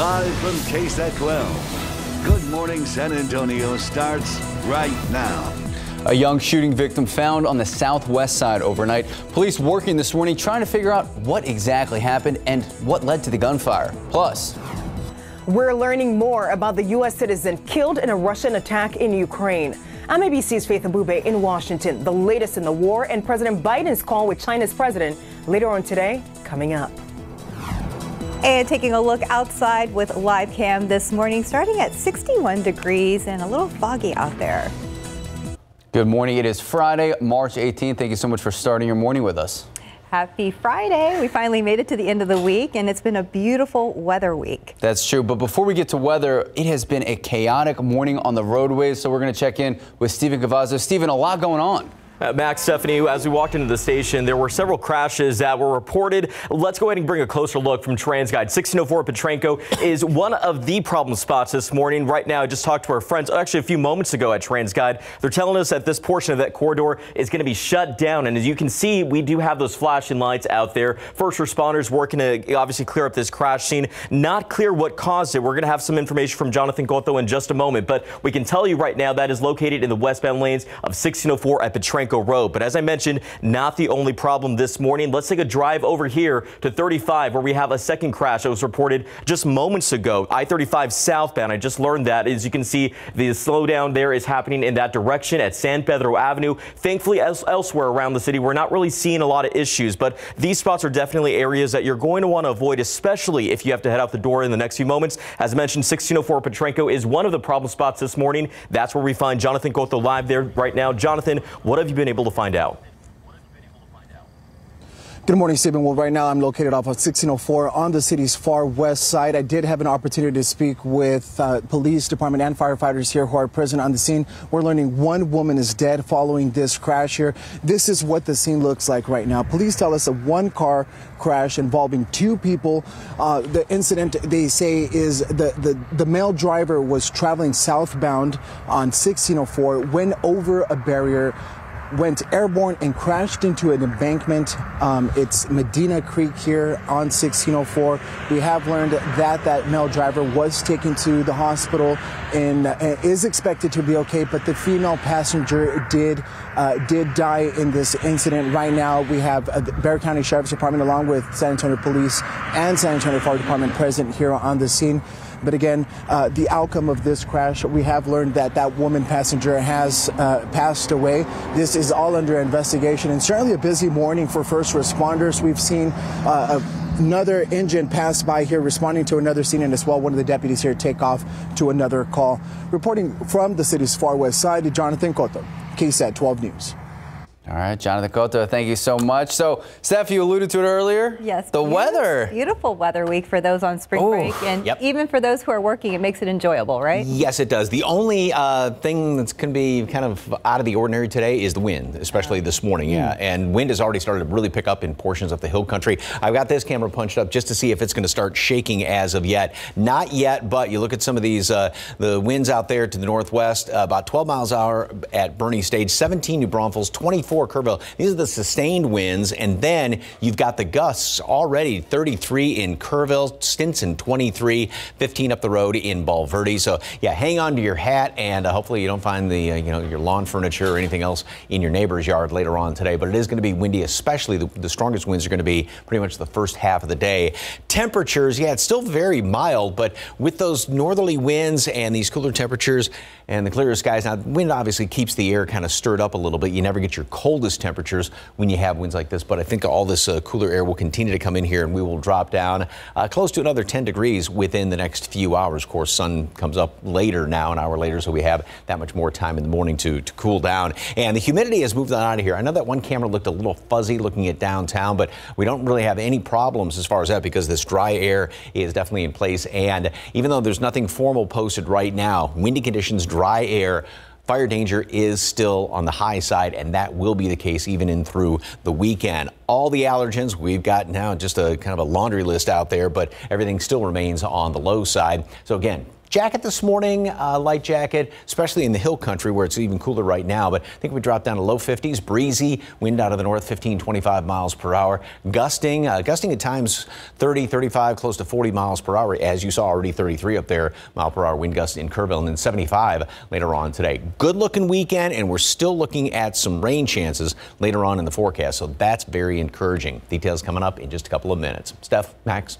Live from KSAT 12. Good Morning San Antonio starts right now. A young shooting victim found on the southwest side overnight. Police working this morning trying to figure out what exactly happened and what led to the gunfire. Plus, we're learning more about the U.S. citizen killed in a Russian attack in Ukraine. I'm ABC's Faith Abubey in Washington. The latest in the war and President Biden's call with China's president later on today, coming up. And taking a look outside with live cam this morning, starting at 61 degrees and a little foggy out there. Good morning. It is Friday, March 18th. Thank you so much for starting your morning with us. Happy Friday. We finally made it to the end of the week, and it's been a beautiful weather week. That's true. But before we get to weather, it has been a chaotic morning on the roadways. So we're going to check in with Stephen Cavazos. Stephen, a lot going on. Uh, Max, Stephanie, as we walked into the station, there were several crashes that were reported. Let's go ahead and bring a closer look from TransGuide. 1604 Potranco is one of the problem spots this morning. Right now, I just talked to our friends actually a few moments ago at TransGuide. They're telling us that this portion of that corridor is going to be shut down. And as you can see, we do have those flashing lights out there. First responders working to obviously clear up this crash scene. Not clear what caused it. We're going to have some information from Jonathan Cotto in just a moment, but we can tell you right now that is located in the westbound lanes of 1604 at Potranco Road. But as I mentioned, not the only problem this morning. Let's take a drive over here to 35 where we have a second crash that was reported just moments ago. I-35 southbound. I just learned that. As you can see, the slowdown there is happening in that direction at San Pedro Avenue. Thankfully, else elsewhere around the city, we're not really seeing a lot of issues, but these spots are definitely areas that you're going to want to avoid, especially if you have to head out the door in the next few moments. As mentioned, 1604 Potranco is one of the problem spots this morning. That's where we find Jonathan Cotto live there right now. Jonathan, what have you been able to find out? Good morning, Stephen. Well, right now I'm located off of 1604 on the city's far west side. I did have an opportunity to speak with uh, police department and firefighters here who are present on the scene. We're learning one woman is dead following this crash here. This is what the scene looks like right now. Police tell us a one car crash involving two people. Uh, the incident, they say, is the, the, the male driver was traveling southbound on 1604, went over a barrier went airborne and crashed into an embankment. Um, it's Medio Creek here on 1604. We have learned that that male driver was taken to the hospital and uh, is expected to be okay, but the female passenger did uh, did die in this incident. Right now, we have uh, the Bexar County Sheriff's Department along with San Antonio Police and San Antonio Fire Department present here on the scene. But again, uh, the outcome of this crash, we have learned that that woman passenger has uh, passed away. This is all under investigation and certainly a busy morning for first responders. We've seen uh, another engine pass by here responding to another scene and as well one of the deputies here take off to another call. Reporting from the city's far west side, Jonathan Cotto, KSAT 12 News. All right, Jonathan Cotto, thank you so much. So, Steph, you alluded to it earlier. Yes. The weather. Beautiful weather week for those on spring Ooh, break. And yep. even for those who are working, it makes it enjoyable, right? Yes, it does. The only uh, thing that's going to be kind of out of the ordinary today is the wind, especially this morning. Yeah. And wind has already started to really pick up in portions of the hill country. I've got this camera punched up just to see if it's going to start shaking as of yet. Not yet, but you look at some of these, uh, the winds out there to the northwest, uh, about 12 miles an hour at Boerne Stage, 17 New Braunfels, 24 Kerrville. These are the sustained winds, and then you've got the gusts already 33 in Kerrville, Stinson 23, 15 up the road in Bulverde. So yeah, hang on to your hat, and uh, hopefully you don't find the uh, you know your lawn furniture or anything else in your neighbor's yard later on today. But it is going to be windy, especially the, the strongest winds are going to be pretty much the first half of the day. Temperatures, yeah, it's still very mild, but with those northerly winds and these cooler temperatures and the clearer skies, now wind obviously keeps the air kind of stirred up a little bit. You never get your coldest temperatures when you have winds like this. But I think all this uh, cooler air will continue to come in here and we will drop down uh, close to another 10 degrees within the next few hours. Of course, sun comes up later now, an hour later, so we have that much more time in the morning to, to cool down. And the humidity has moved on out of here. I know that one camera looked a little fuzzy looking at downtown, but we don't really have any problems as far as that because this dry air is definitely in place. And even though there's nothing formal posted right now, windy conditions, dry air, Fire danger is still on the high side, and that will be the case even in through the weekend. All the allergens, we've got now just a kind of a laundry list out there, but everything still remains on the low side. So again, Jacket this morning, uh, light jacket, especially in the hill country where it's even cooler right now. But I think we dropped down to low 50s, breezy, wind out of the north 15, 25 miles per hour. Gusting, uh, gusting at times 30, 35, close to 40 miles per hour. As you saw already 33 up there, mile per hour wind gust in Kerrville and then 75 later on today. Good looking weekend and we're still looking at some rain chances later on in the forecast. So that's very encouraging. Details coming up in just a couple of minutes. Steph, Max.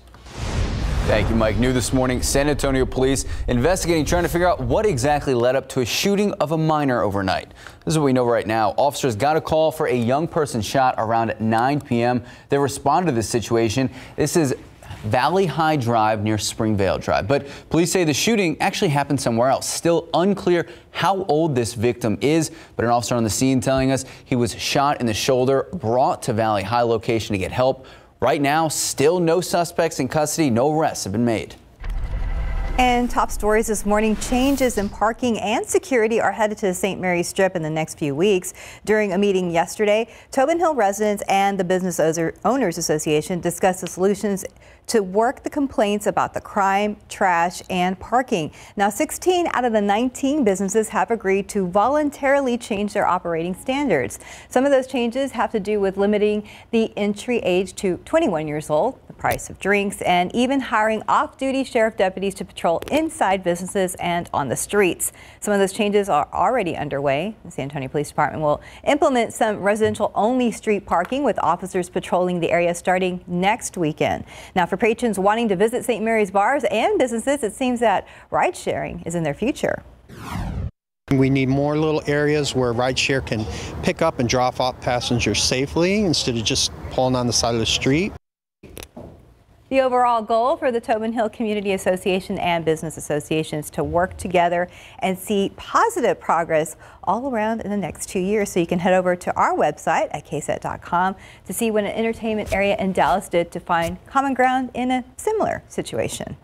Thank you, Mike. New this morning, San Antonio police investigating, trying to figure out what exactly led up to a shooting of a minor overnight. This is what we know right now. Officers got a call for a young person shot around 9 p.m. They responded to this situation. This is Valley High Drive near Springvale Drive. But police say the shooting actually happened somewhere else. Still unclear how old this victim is, but an officer on the scene telling us he was shot in the shoulder, brought to Valley High location to get help. Right now, still no suspects in custody. No arrests have been made. And top stories this morning changes in parking and security are headed to the St. Mary's Strip in the next few weeks. During a meeting yesterday, Tobin Hill residents and the Business Owners Association discussed the solutions to work the complaints about the crime, trash, and parking. Now, 16 out of the 19 businesses have agreed to voluntarily change their operating standards. Some of those changes have to do with limiting the entry age to 21 years old, the price of drinks, and even hiring off-duty sheriff deputies to patrol inside businesses and on the streets. Some of those changes are already underway. The San Antonio Police Department will implement some residential-only street parking with officers patrolling the area starting next weekend. Now, for patrons wanting to visit St. Mary's bars and businesses, it seems that ride sharing is in their future. We need more little areas where rideshare can pick up and drop off passengers safely instead of just pulling on the side of the street. The overall goal for the Tobin Hill Community Association and Business Associations to work together and see positive progress all around in the next two years. So you can head over to our website at ksat.com to see what an entertainment area in Dallas did to find common ground in a similar situation.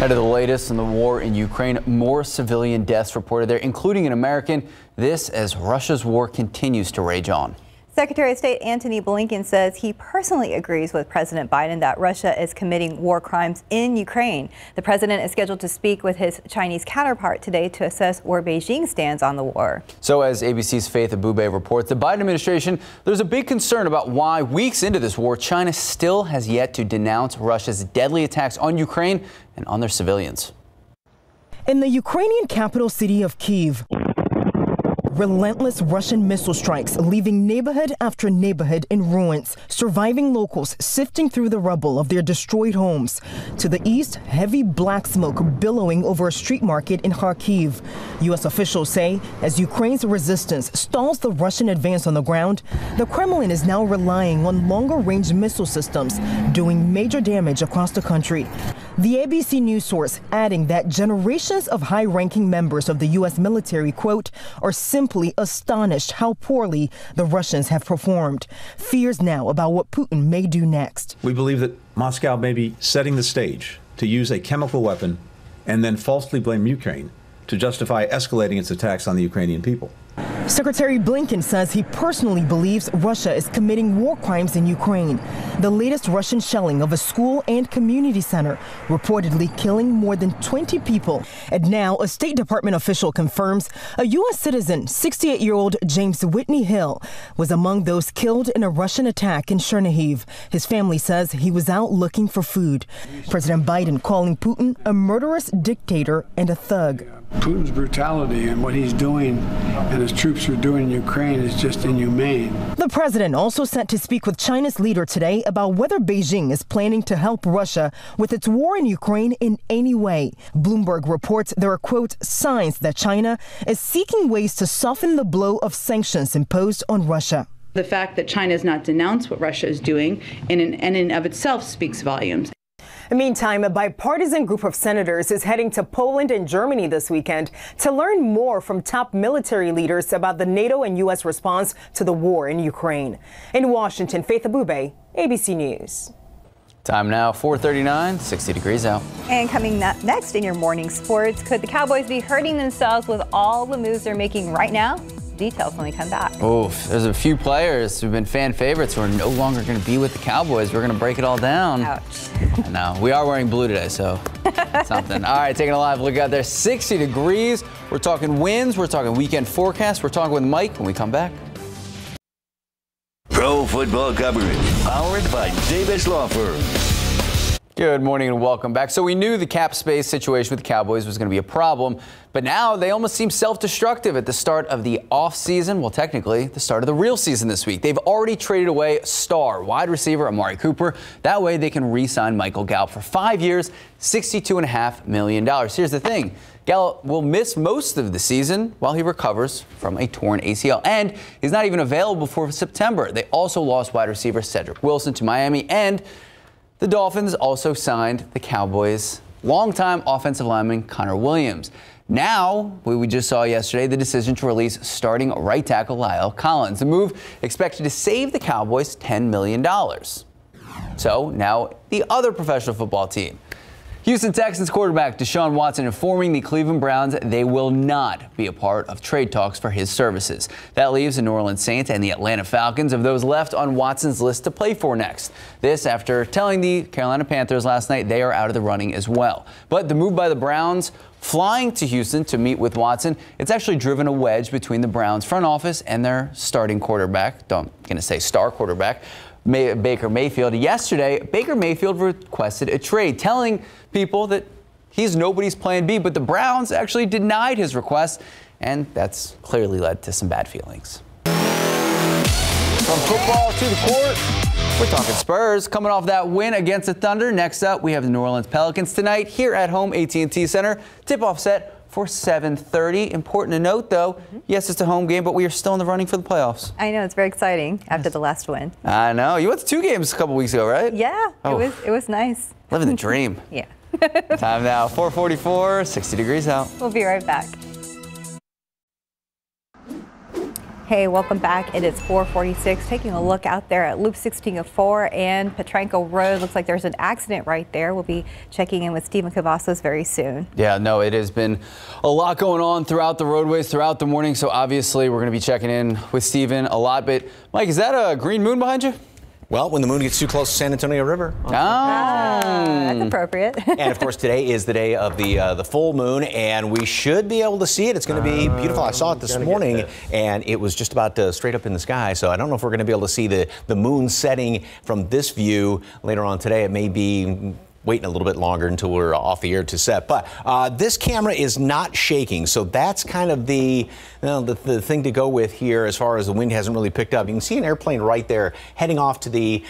Now to the latest in the war in Ukraine, more civilian deaths reported there, including an American. This as Russia's war continues to rage on. Secretary of State Antony Blinken says he personally agrees with President Biden that Russia is committing war crimes in Ukraine. The president is scheduled to speak with his Chinese counterpart today to assess where Beijing stands on the war. So as ABC's Faith Abubey reports, the Biden administration, there's a big concern about why weeks into this war, China still has yet to denounce Russia's deadly attacks on Ukraine and on their civilians. In the Ukrainian capital city of Kiev, relentless Russian missile strikes, leaving neighborhood after neighborhood in ruins, surviving locals sifting through the rubble of their destroyed homes. To the east, heavy black smoke billowing over a street market in Kharkiv. U.S. officials say as Ukraine's resistance stalls the Russian advance on the ground, the Kremlin is now relying on longer range missile systems, doing major damage across the country. The ABC News source adding that generations of high ranking members of the U.S. military, quote, are simply astonished how poorly the Russians have performed. Fears now about what Putin may do next. We believe that Moscow may be setting the stage to use a chemical weapon and then falsely blame Ukraine to justify escalating its attacks on the Ukrainian people. Secretary Blinken says he personally believes Russia is committing war crimes in Ukraine. The latest Russian shelling of a school and community center, reportedly killing more than 20 people. And now, a State Department official confirms a U.S. citizen, 68 year old James Whitney Hill, was among those killed in a Russian attack in Chernihiv. His family says he was out looking for food. President Biden calling Putin a murderous dictator and a thug. Putin's brutality and what he's doing and his troops are doing in Ukraine is just inhumane. The president also sent to speak with China's leader today about whether Beijing is planning to help Russia with its war in Ukraine in any way. Bloomberg reports there are, quote, signs that China is seeking ways to soften the blow of sanctions imposed on Russia. The fact that China has not denounced what Russia is doing in and in of itself speaks volumes. Meantime, a bipartisan group of senators is heading to Poland and Germany this weekend to learn more from top military leaders about the NATO and U.S. response to the war in Ukraine. In Washington, Faith Abubey, ABC News. Time now, 439, 60 degrees out. And coming up next in your morning sports, could the Cowboys be hurting themselves with all the moves they're making right now? Details when we come back. Oof, there's a few players who've been fan favorites who are no longer going to be with the Cowboys. We're going to break it all down. Ouch. no, we are wearing blue today, so Something. All right, taking a live look out there. 60 degrees. We're talking winds. We're talking weekend forecast. We're talking with Mike when we come back. Pro football coverage powered by Davis Law Firm. Good morning and welcome back. So we knew the cap space situation with the Cowboys was going to be a problem, but now they almost seem self-destructive at the start of the offseason. Well, technically, the start of the real season this week. They've already traded away star wide receiver Amari Cooper. That way they can re-sign Michael Gallup for five years, $62.5 million. Here's the thing. Gallup will miss most of the season while he recovers from a torn ACL, and he's not even available for September. They also lost wide receiver Cedric Wilson to Miami, and the Dolphins also signed the Cowboys' longtime offensive lineman Connor Williams. Now, we just saw yesterday the decision to release starting right tackle Lyle Collins. The move expected to save the Cowboys $10 million. So now the other professional football team Houston Texans quarterback Deshaun Watson informing the Cleveland Browns they will not be a part of trade talks for his services. That leaves the New Orleans Saints and the Atlanta Falcons of those left on Watson's list to play for next. This after telling the Carolina Panthers last night they are out of the running as well. But the move by the Browns flying to Houston to meet with Watson, it's actually driven a wedge between the Browns front office and their starting quarterback, don't going to say star quarterback, May, Baker Mayfield. Yesterday, Baker Mayfield requested a trade, telling people that he's nobody's plan B, but the Browns actually denied his request, and that's clearly led to some bad feelings. From football to the court, we're talking Spurs coming off that win against the Thunder. Next up, we have the New Orleans Pelicans tonight here at home, AT&T Center. Tip-off set for 7:30. Important to note, though, mm-hmm. yes, it's a home game, but we are still in the running for the playoffs. I know it's very exciting after the last win. I know you went to two games a couple weeks ago, right? Yeah, oh. it was it was nice. Living the dream. yeah. Time now, 4:44, 60 degrees out. We'll be right back. Hey, welcome back. It is 446. Taking a look out there at Loop 1604 and Potranco Road. Looks like there's an accident right there. We'll be checking in with Stephen Cavazos very soon. Yeah, no, it has been a lot going on throughout the roadways throughout the morning. So obviously we're going to be checking in with Stephen a lot. But Mike, is that a green moon behind you? Well, when the moon gets too close to San Antonio River. Oh. that's appropriate. and of course, today is the day of the uh, the full moon, and we should be able to see it. It's going to be beautiful. I saw it this morning, and it was just about uh, straight up in the sky. So I don't know if we're going to be able to see the the moon setting from this view later on today. It may be waiting a little bit longer until we're off the air to set. But uh, this camera is not shaking, so that's kind of the, you know, the, the thing to go with here as far as the wind hasn't really picked up. You can see an airplane right there heading off to the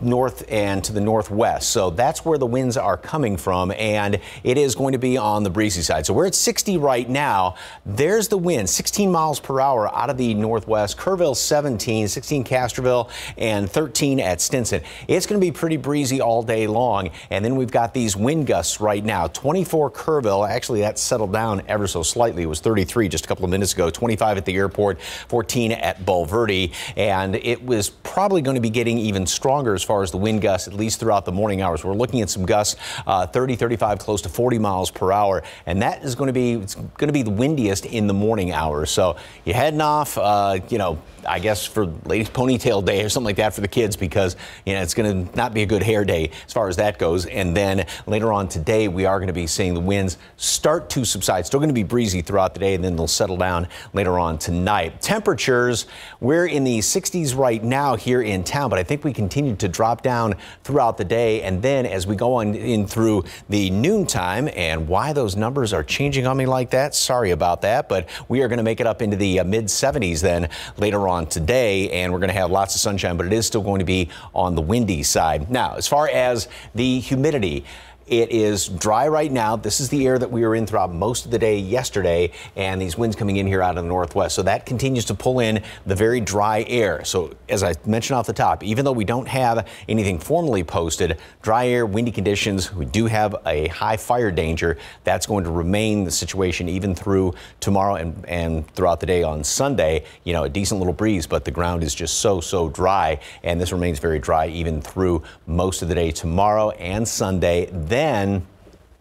north and to the northwest. So that's where the winds are coming from, and it is going to be on the breezy side. So we're at 60 right now. There's the wind, 16 miles per hour out of the northwest. Kerrville 17, 16 Castroville, and 13 at Stinson. It's going to be pretty breezy all day long, and then we've got these wind gusts right now. 24 Kerrville. Actually, that settled down ever so slightly. It was 33 just a couple of minutes ago. 25 at the airport, 14 at Bulverde. And it was probably going to be getting even stronger as far as the wind gusts, at least throughout the morning hours. We're looking at some gusts uh, 30, 35, close to 40 miles per hour. And that is going to be, it's going to be the windiest in the morning hours. So you're heading off, uh, you know, I guess for ladies ponytail day or something like that for the kids because you know it's going to not be a good hair day as far as that goes. And then later on today we are going to be seeing the winds start to subside. Still going to be breezy throughout the day, and then they'll settle down later on tonight. Temperatures we're in the 60s right now here in town, but I think we continue to drop down throughout the day, and then as we go on in through the noontime, and why those numbers are changing on me like that, sorry about that, but we are going to make it up into the uh, mid 70s then later on on today, and we're going to have lots of sunshine, but it is still going to be on the windy side. Now, as far as the humidity, it is dry right now. This is the air that we were in throughout most of the day yesterday, and these winds coming in here out of the northwest. So that continues to pull in the very dry air. So, as I mentioned off the top, even though we don't have anything formally posted, dry air, windy conditions, we do have a high fire danger. That's going to remain the situation even through tomorrow and, and throughout the day on Sunday. You know, a decent little breeze, but the ground is just so, so dry, and this remains very dry even through most of the day tomorrow and Sunday then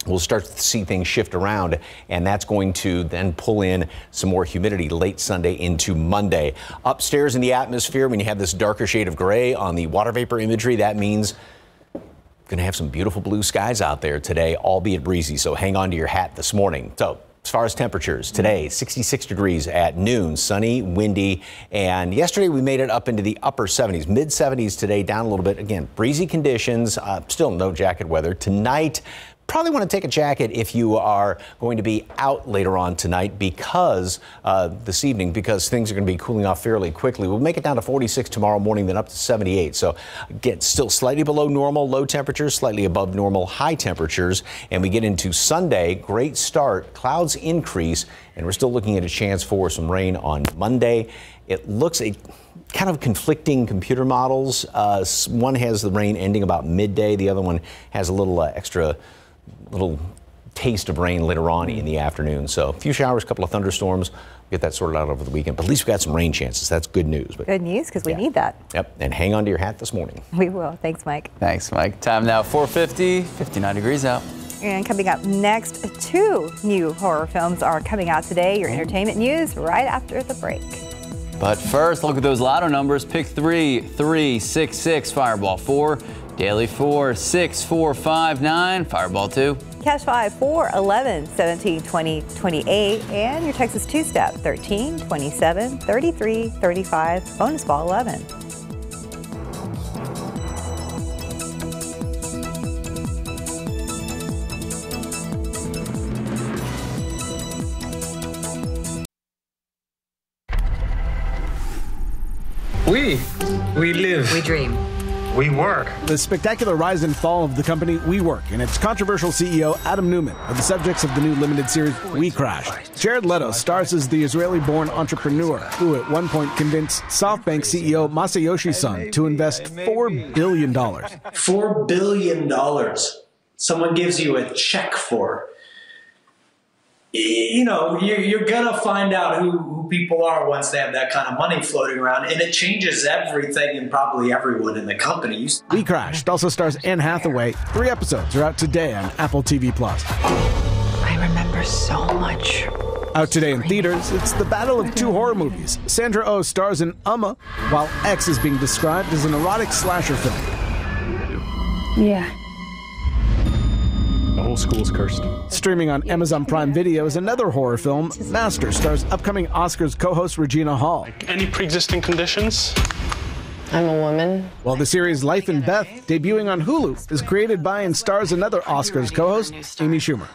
we'll start to see things shift around, and that's going to then pull in some more humidity late Sunday into Monday. Upstairs in the atmosphere, when you have this darker shade of gray on the water vapor imagery, that means Going to have some beautiful blue skies out there today, albeit breezy. So hang on to your hat this morning. So as far as temperatures, today 66 degrees at noon, sunny, windy, and yesterday we made it up into the upper 70s, mid 70s today, down a little bit. Again, breezy conditions, uh, still no jacket weather. Tonight, probably want to take a jacket if you are going to be out later on tonight because uh, this evening because things are going to be cooling off fairly quickly. We'll make it down to 46 tomorrow morning, then up to 78. So get still slightly below normal low temperatures, slightly above normal high temperatures, and we get into Sunday. Great start. Clouds increase, and we're still looking at a chance for some rain on Monday. It looks a kind of conflicting computer models. Uh, one has the rain ending about midday. The other one has a little uh, extra little taste of rain later on in the afternoon. So a few showers, a couple of thunderstorms. Get that sorted out over the weekend. But at least we've got some rain chances. That's good news. But good news because we yeah. need that. Yep. And hang on to your hat this morning. We will. Thanks, Mike. Thanks, Mike. Time now 450, 59 degrees out. And coming up next, two new horror films are coming out today. Your entertainment news right after the break. But first, look at those lotto numbers. Pick three, three, six, six, Fireball four. Daily 4, 6, 4, 5, 9. Fireball 2. Cash 5, 4, 11, 17, 20, 28. And your Texas 2 step 13, 27, 33, 35. Bonus ball 11. We, we live. We dream. We work. The spectacular rise and fall of the company WeWork and its controversial CEO Adam Neumann are the subjects of the new limited series We Crashed. Jared Leto stars as the Israeli-born entrepreneur who at one point convinced SoftBank CEO Masayoshi Son to invest $4 billion. $4 billion. Someone gives you a check for you know, you're, you're going to find out who, who people are once they have that kind of money floating around, and it changes everything and probably everyone in the company. We Crashed also stars Anne Hathaway. Three episodes are out today on Apple TV Plus. I remember so much. Out today in theaters, it's the battle of two horror movies. Sandra Oh stars in Umma, while X is being described as an erotic slasher film. Yeah. The whole school's cursed. Streaming on Amazon Prime Video is another horror film, Master, stars upcoming Oscars co-host Regina Hall. Any pre-existing conditions? I'm a woman. While the series Life and Beth, debuting on Hulu, is created by and stars another Oscars co-host, Amy Schumer.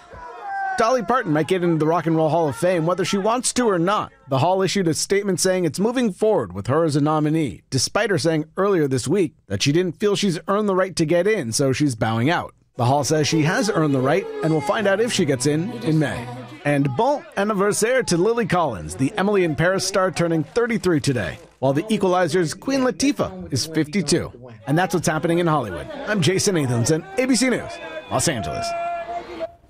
Dolly Parton might get into the Rock and Roll Hall of Fame whether she wants to or not. The Hall issued a statement saying it's moving forward with her as a nominee, despite her saying earlier this week that she didn't feel she's earned the right to get in, so she's bowing out. The Hall says she has earned the right, and we'll find out if she gets in in May. And bon anniversaire to Lily Collins, the Emily in Paris star turning 33 today, while the Equalizer's Queen Latifah is 52. And that's what's happening in Hollywood. I'm Jason Nathanson, ABC News, Los Angeles.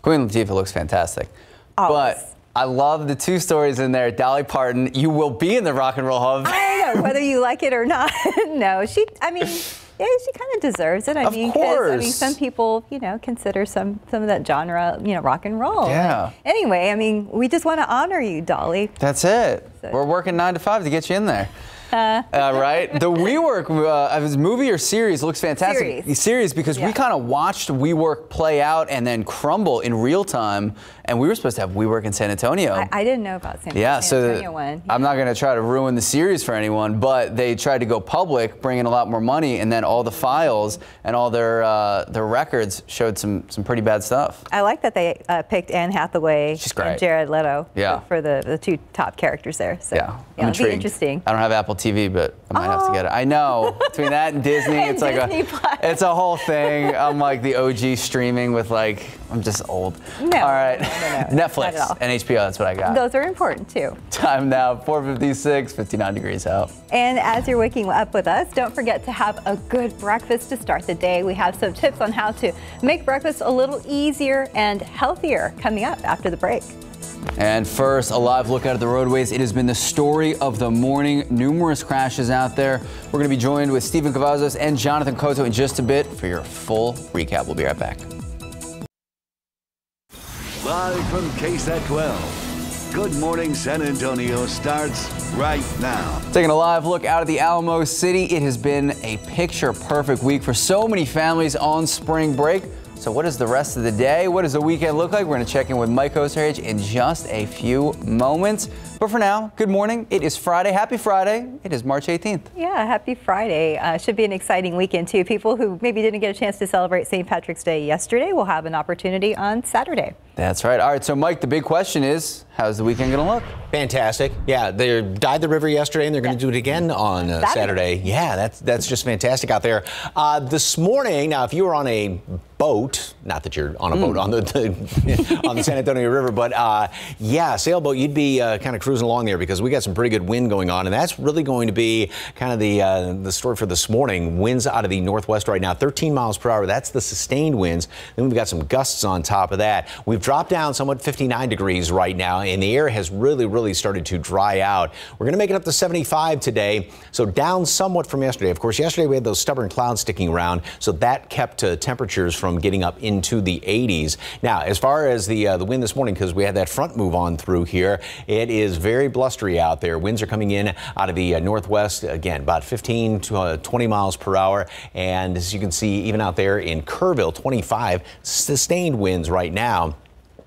Queen Latifah looks fantastic. Oh. But I love the two stories in there. Dolly Parton, you will be in the Rock and Roll Hall of Fame. I know, whether you like it or not. no, she, I mean, yeah, she kind of deserves it. I Of mean, 'cause, I mean, some people, you know, consider some some of that genre, you know, rock and roll. Yeah. Anyway, I mean, we just want to honor you, Dolly. That's it. We're working nine to five to get you in there. Uh, right? The WeWork uh, his movie or series looks fantastic. Series. Series because we kind of watched WeWork play out and then crumble in real time, and we were supposed to have WeWork in San Antonio. I, I didn't know about San, yeah, San so the- Antonio one. I'm not going to try to ruin the series for anyone, but they tried to go public, bring in a lot more money, and then all the files and all their uh, their records showed some some pretty bad stuff. I like that they uh, picked Anne Hathaway and Jared Leto Yeah. for, for the, the two top characters there. So, Yeah, yeah it'll be interesting. I don't have Apple TV, but I might have to get it. I know between that and Disney, And it's like a Plus. it's a whole thing. I'm like the OG streaming with like I'm just old. No, all right, no, no, Netflix not at all. and HBO. That's what I got. Those are important too. Time now, 4:56, 59 degrees out. And as you're waking up with us, don't forget to have a good breakfast to start the day. We have some tips on how to make breakfast a little easier and healthier coming up after the break. And first, a live look out at the roadways. It has been the story of the morning. Numerous crashes out there. We're going to be joined with Stephen Cavazos and Jonathan Cotto in just a bit for your full recap. We'll be right back. Live from KSAT 12, Good Morning San Antonio starts right now. Taking a live look out of the Alamo City, it has been a picture perfect week for so many families on spring break. So, what is the rest of the day? What does the weekend look like? We're to check in with Mike Osterhage in just a few moments. But for now, good morning. It is Friday. Happy Friday. It is March 18th. Yeah, happy Friday. Uh, should be an exciting weekend, too. People who maybe didn't get a chance to celebrate St. Patrick's Day yesterday will have an opportunity on Saturday. That's right. All right. So, Mike, the big question is how's the weekend going to look? Fantastic. Yeah, they dyed the river yesterday, and they're going to do it again on uh, Saturday. Saturday. Yeah, that's that's just fantastic out there. Uh, this morning, now if you were on a boat, not that you're on a mm. boat on the, the on the San Antonio River, but uh, yeah, sailboat, you'd be uh, kind of cruising along there because we got some pretty good wind going on, and that's really going to be kind of the uh, the story for this morning. Winds out of the northwest right now, 13 miles per hour. That's the sustained winds. Then we've got some gusts on top of that. We've dropped down somewhat 59 degrees right now, and the air has really, really started to dry out. We're going to make it up to 75 today, so down somewhat from yesterday. Of course, yesterday we had those stubborn clouds sticking around, so that kept uh, temperatures from getting up into the 80s. Now, as far as the uh, the wind this morning, because we had that front move on through here, it is very blustery out there. Winds are coming in out of the uh, northwest again, about 15 to uh, 20 miles per hour, and as you can see, even out there in Kerrville, 25 sustained winds right now.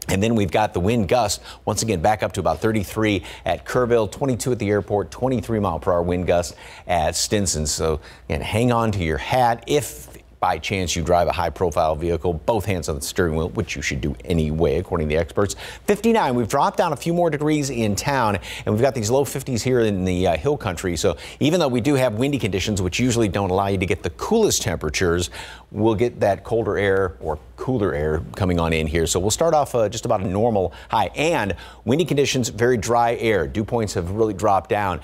And then we've got the wind gust once again back up to about 33 at Kerrville, 22 at the airport, 23 mile per hour wind gust at Stinson. So again, hang on to your hat if by chance you drive a high profile vehicle, both hands on the steering wheel, which you should do anyway, according to the experts. 59, we've dropped down a few more degrees in town, and we've got these low 50s here in the uh, hill country. So even though we do have windy conditions, which usually don't allow you to get the coolest temperatures, we'll get that colder air or cooler air coming on in here. So we'll start off uh, just about a normal high and windy conditions, very dry air. Dew points have really dropped down.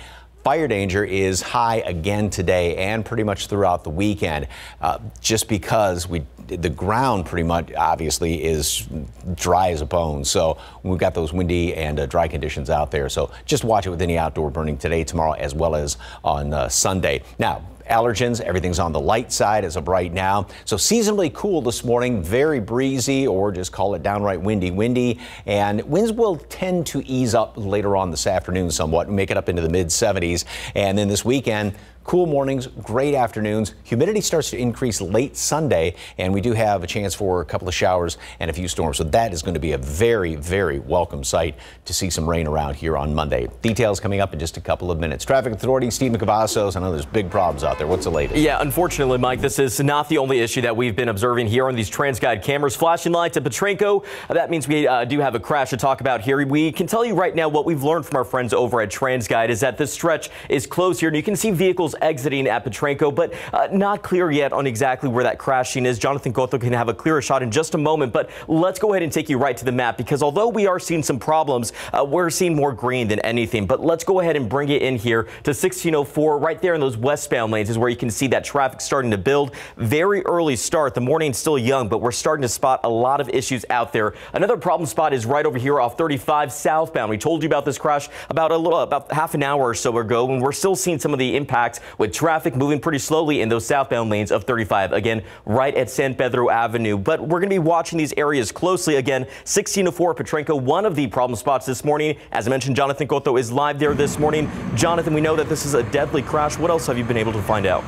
Fire danger is high again today and pretty much throughout the weekend, uh, just because we the ground pretty much obviously is dry as a bone. So we've got those windy and uh, dry conditions out there. So just watch it with any outdoor burning today, tomorrow, as well as on uh, Sunday. Now, allergens. Everything's on the light side as of right now. So seasonably cool this morning, very breezy, or just call it downright windy, windy. And winds will tend to ease up later on this afternoon somewhat, make it up into the mid 70s. And then this weekend, Cool mornings, great afternoons. Humidity starts to increase late Sunday, and we do have a chance for a couple of showers and a few storms. So that is going to be a very, very welcome sight to see some rain around here on Monday. Details coming up in just a couple of minutes. Traffic Authority, Stephen Cavazos. I know there's big problems out there. What's the latest? Yeah, unfortunately, Mike, this is not the only issue that we've been observing here on these TransGuide cameras. Flashing lights at Potranco. That means we uh, do have a crash to talk about here. We can tell you right now what we've learned from our friends over at TransGuide is that this stretch is closed here, and you can see vehicles exiting at Potranco, but uh, not clear yet on exactly where that crash scene is. Jonathan Cotto can have a clearer shot in just a moment, but let's go ahead and take you right to the map because although we are seeing some problems, uh, we're seeing more green than anything. But let's go ahead and bring it in here to 1604. Right there in those westbound lanes is where you can see that traffic starting to build. Very early start. The morning's still young, but we're starting to spot a lot of issues out there. Another problem spot is right over here off 35 southbound. We told you about this crash about a little, about half an hour or so ago, and we're still seeing some of the impacts with traffic moving pretty slowly in those southbound lanes of 35. Again, right at San Pedro Avenue. But we're going to be watching these areas closely. Again, 1604 Potranco, one of the problem spots this morning. As I mentioned, Jonathan Cotto is live there this morning. Jonathan, we know that this is a deadly crash. What else have you been able to find out?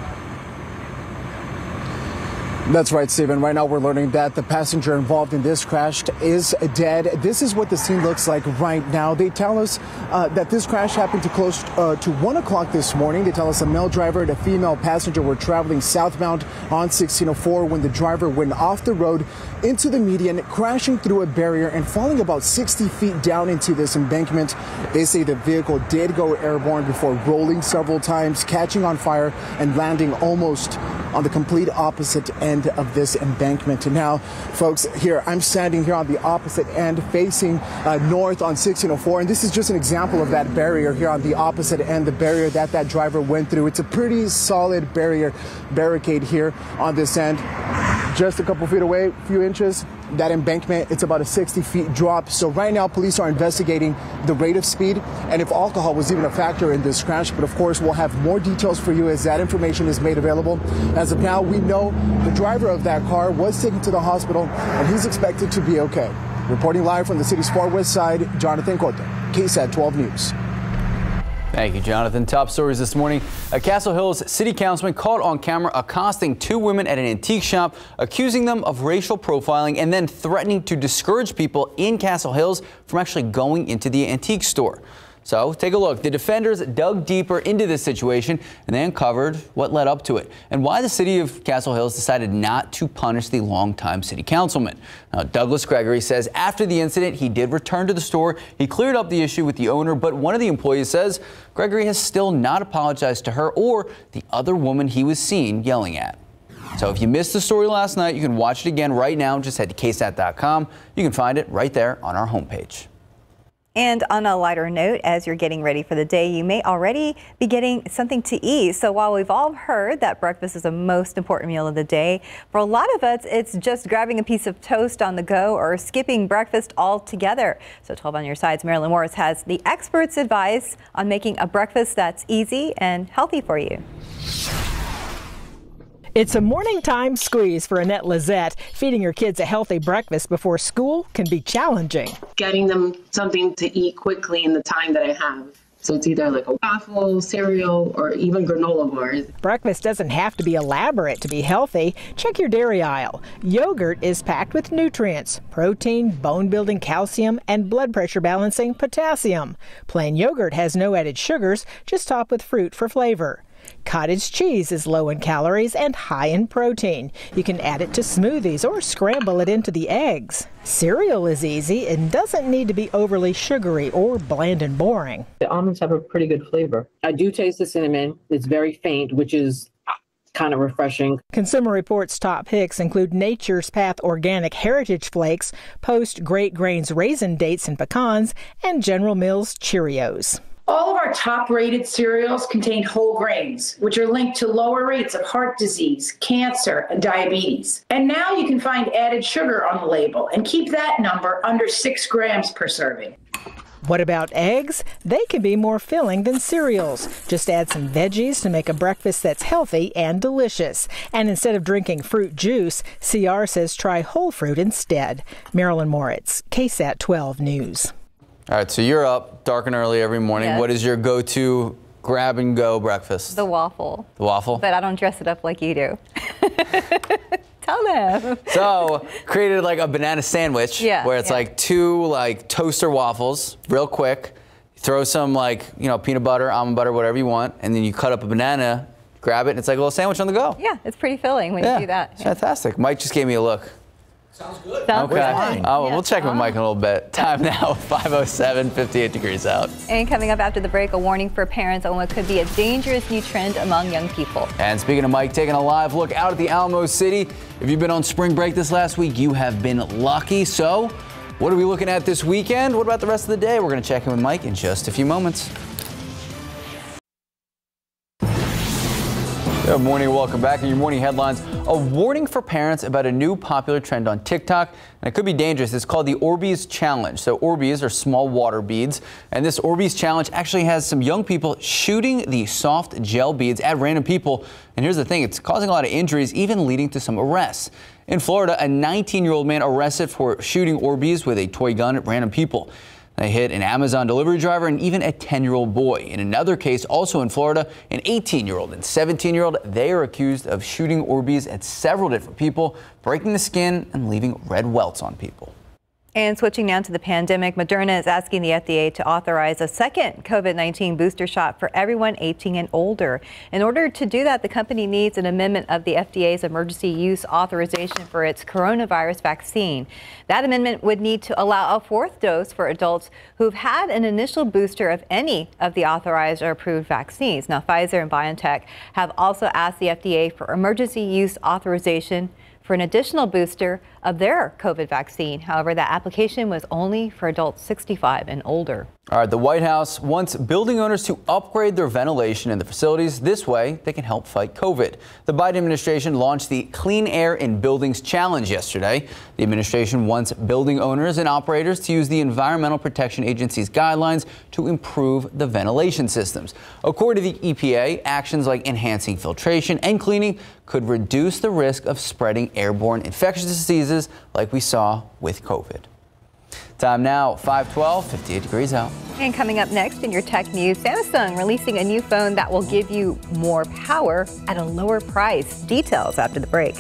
That's right, Stephen. Right now, we're learning that the passenger involved in this crash is dead. This is what the scene looks like right now. They tell us uh, that this crash happened to close uh, to 1 o'clock this morning. They tell us a male driver and a female passenger were traveling southbound on 1604 when the driver went off the road into the median, crashing through a barrier and falling about 60 feet down into this embankment. They say the vehicle did go airborne before rolling several times, catching on fire, and landing almost on the complete opposite end end of this embankment. And now, folks, here I'm standing here on the opposite end, facing uh, north on 1604, and this is just an example of that barrier here on the opposite end, the barrier that that driver went through. It's a pretty solid barrier barricade here on this end, just a couple feet away, a few inches that embankment. It's about a 60 feet drop. So right now, police are investigating the rate of speed and if alcohol was even a factor in this crash. But of course, we'll have more details for you as that information is made available. As of now, we know the driver of that car was taken to the hospital and he's expected to be okay. Reporting live from the city's far west side, Jonathan Cotto, KSAT 12 News. Thank you, Jonathan. Top stories this morning. A Castle Hills city councilman caught on camera accosting two women at an antique shop, accusing them of racial profiling and then threatening to discourage people in Castle Hills from actually going into the antique store. So take a look. The defenders dug deeper into this situation and they uncovered what led up to it and why the city of Castle Hills decided not to punish the longtime city councilman. Now, Douglas Gregory says after the incident, he did return to the store. He cleared up the issue with the owner, but one of the employees says Gregory has still not apologized to her or the other woman he was seen yelling at. So if you missed the story last night, you can watch it again right now. Just head to ksat.com. You can find it right there on our homepage. And on a lighter note, as you're getting ready for the day, you may already be getting something to eat. So while we've all heard that breakfast is the most important meal of the day, for a lot of us, it's just grabbing a piece of toast on the go or skipping breakfast altogether. So 12 on your sides, Marilyn Moritz has the experts' advice on making a breakfast that's easy and healthy for you. It's a morning time squeeze for Annette Lizette. Feeding your kids a healthy breakfast before school can be challenging. Getting them something to eat quickly in the time that I have. So it's either like a waffle, cereal, or even granola bars. Breakfast doesn't have to be elaborate to be healthy. Check your dairy aisle. Yogurt is packed with nutrients protein, bone building calcium, and blood pressure balancing potassium. Plain yogurt has no added sugars, just topped with fruit for flavor. Cottage cheese is low in calories and high in protein. You can add it to smoothies or scramble it into the eggs. Cereal is easy and doesn't need to be overly sugary or bland and boring. The almonds have a pretty good flavor. I do taste the cinnamon. It's very faint, which is kind of refreshing. Consumer Reports top picks include Nature's Path Organic Heritage Flakes, Post Great Grains Raisin Dates and Pecans, and General Mills Cheerios. All of our top rated cereals contain whole grains, which are linked to lower rates of heart disease, cancer, and diabetes. And now you can find added sugar on the label and keep that number under six grams per serving. What about eggs? They can be more filling than cereals. Just add some veggies to make a breakfast that's healthy and delicious. And instead of drinking fruit juice, CR says try whole fruit instead. Marilyn Moritz, KSAT 12 News. All right, so you're up dark and early every morning. Yes. What is your go-to grab and go breakfast? The waffle. The waffle? But I don't dress it up like you do. Tell them. So created like a banana sandwich Yeah, where it's yeah. like two like toaster waffles, real quick. Throw some like you know peanut butter, almond butter, whatever you want, and then you cut up a banana, grab it, and it's like a little sandwich on the go. Yeah, it's pretty filling when Yeah, you do that. It's fantastic. Mike just gave me a look. Sounds okay. good. Oh, Yeah. we'll check with Mike in a little bit. Time now, 507, 58 degrees out. And coming up after the break, a warning for parents on what could be a dangerous new trend among young people. And speaking of Mike, taking a live look out at the Alamo City. If you've been on spring break this last week, you have been lucky. So, what are we looking at this weekend? What about the rest of the day? We're going to check in with Mike in just a few moments. Good morning, welcome back. In your morning headlines, a warning for parents about a new popular trend on TikTok. And it could be dangerous. It's called the Orbeez Challenge. So Orbeez are small water beads. And this Orbeez Challenge actually has some young people shooting the soft gel beads at random people. And here's the thing, it's causing a lot of injuries, even leading to some arrests. In Florida, a 19-year-old man arrested for shooting Orbeez with a toy gun at random people. They hit an Amazon delivery driver and even a 10-year-old boy. In another case, also in Florida, an 18-year-old and 17-year-old, they are accused of shooting Orbeez at several different people, breaking the skin and leaving red welts on people. And switching now to the pandemic, Moderna is asking the FDA to authorize a second COVID 19 booster shot for everyone 18 and older. In order to do that, the company needs an amendment of the FDA's emergency use authorization for its coronavirus vaccine. That amendment would need to allow a fourth dose for adults who've had an initial booster of any of the authorized or approved vaccines. Now, Pfizer and BioNTech have also asked the FDA for emergency use authorization for an additional booster of their COVID vaccine. However, that application was only for adults 65 and older. All right, the White House wants building owners to upgrade their ventilation in the facilities. This way, they can help fight COVID. The Biden administration launched the Clean Air in Buildings Challenge yesterday. The administration wants building owners and operators to use the Environmental Protection Agency's guidelines to improve the ventilation systems. According to the EPA, actions like enhancing filtration and cleaning could reduce the risk of spreading airborne infectious diseases like we saw with COVID. Time now, 512, 58 degrees out. And coming up next in your tech news, Samsung releasing a new phone that will give you more power at a lower price. Details after the break.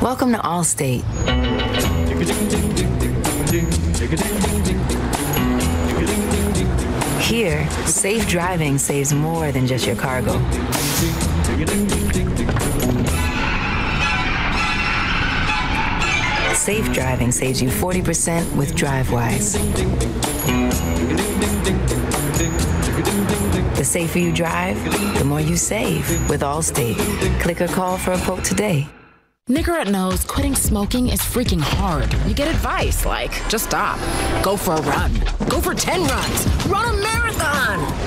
Welcome to Allstate. Here, safe driving saves more than just your cargo. Safe driving saves you 40% with DriveWise. The safer you drive, the more you save with Allstate. Click or call for a quote today. Nicorette knows quitting smoking is freaking hard. You get advice like, just stop, go for a run, go for 10 runs, run a marathon.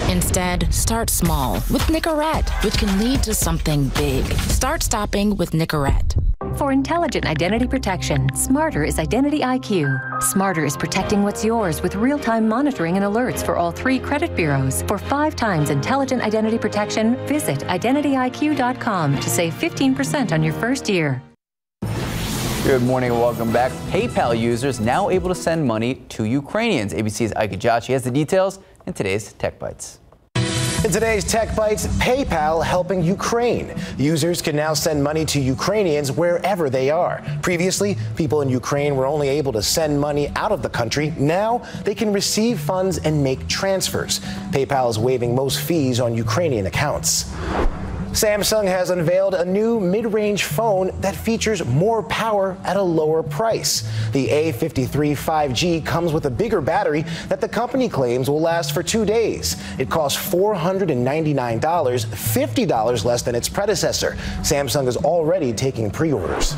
Instead, start small with Nicorette, which can lead to something big. Start stopping with Nicorette. For intelligent identity protection, Smarter is Identity IQ. Smarter is protecting what's yours with real time monitoring and alerts for all three credit bureaus. For five times intelligent identity protection, visit IdentityIQ.com to save 15% on your first year. Good morning and welcome back. PayPal users now able to send money to Ukrainians. ABC's Ike Ejiochi has the details in today's Tech Bites. In today's Tech Bites, PayPal helping Ukraine. Users can now send money to Ukrainians wherever they are. Previously, people in Ukraine were only able to send money out of the country. Now they can receive funds and make transfers. PayPal is waiving most fees on Ukrainian accounts. Samsung has unveiled a new mid range phone that features more power at a lower price. The A53 5G comes with a bigger battery that the company claims will last for two days. It costs $499, $50 less than its predecessor. Samsung is already taking pre orders.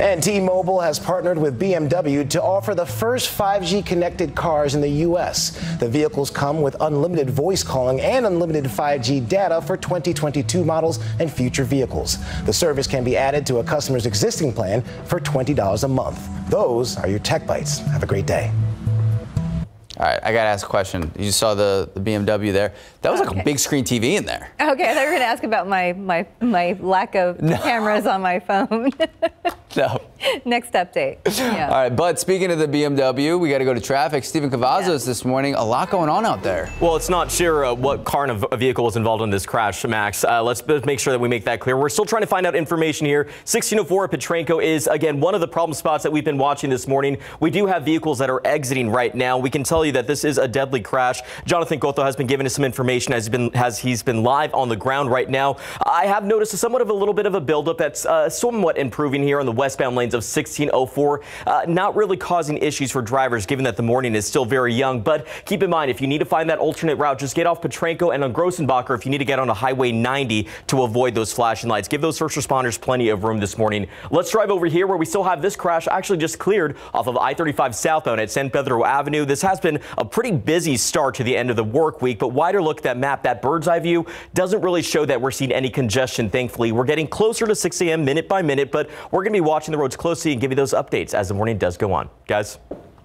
And T-Mobile has partnered with BMW to offer the first 5G connected cars in the U.S. The vehicles come with unlimited voice calling and unlimited 5G data for 2022 models and future vehicles. The service can be added to a customer's existing plan for $20 a month. Those are your Tech Bites. Have a great day. All right, I got to ask a question. You saw the, the BMW there. That was like a big screen TV in there. Okay, I thought you were going to ask about my, my, my lack of no. cameras on my phone. no. Next update. Yeah. All right, but speaking of the BMW, we got to go to traffic. Stephen Cavazos yeah. this morning. A lot going on out there. Well, it's not sure uh, what car and a vehicle was involved in this crash, Max. Uh, let's make sure that we make that clear. We're still trying to find out information here. 1604 at Potranco is, again, one of the problem spots that we've been watching this morning. We do have vehicles that are exiting right now. We can tell you that this is a deadly crash. Jonathan Cotto has been giving us some information as, been, as he's been live on the ground right now. I have noticed somewhat of a little bit of a buildup that's uh, somewhat improving here on the westbound lanes of 1604. Uh, not really causing issues for drivers given that the morning is still very young. But keep in mind, if you need to find that alternate route, just get off Potranco and on Grossenbacher if you need to get on a Highway 90 to avoid those flashing lights. Give those first responders plenty of room this morning. Let's drive over here where we still have this crash actually just cleared off of I-35 southbound at San Pedro Avenue. This has been a pretty busy start to the end of the work week, but wider look at that map, that bird's eye view doesn't really show that we're seeing any congestion, thankfully. We're getting closer to 6 a.m. minute by minute, but we're going to be watching the roads closely and give you those updates as the morning does go on. Guys?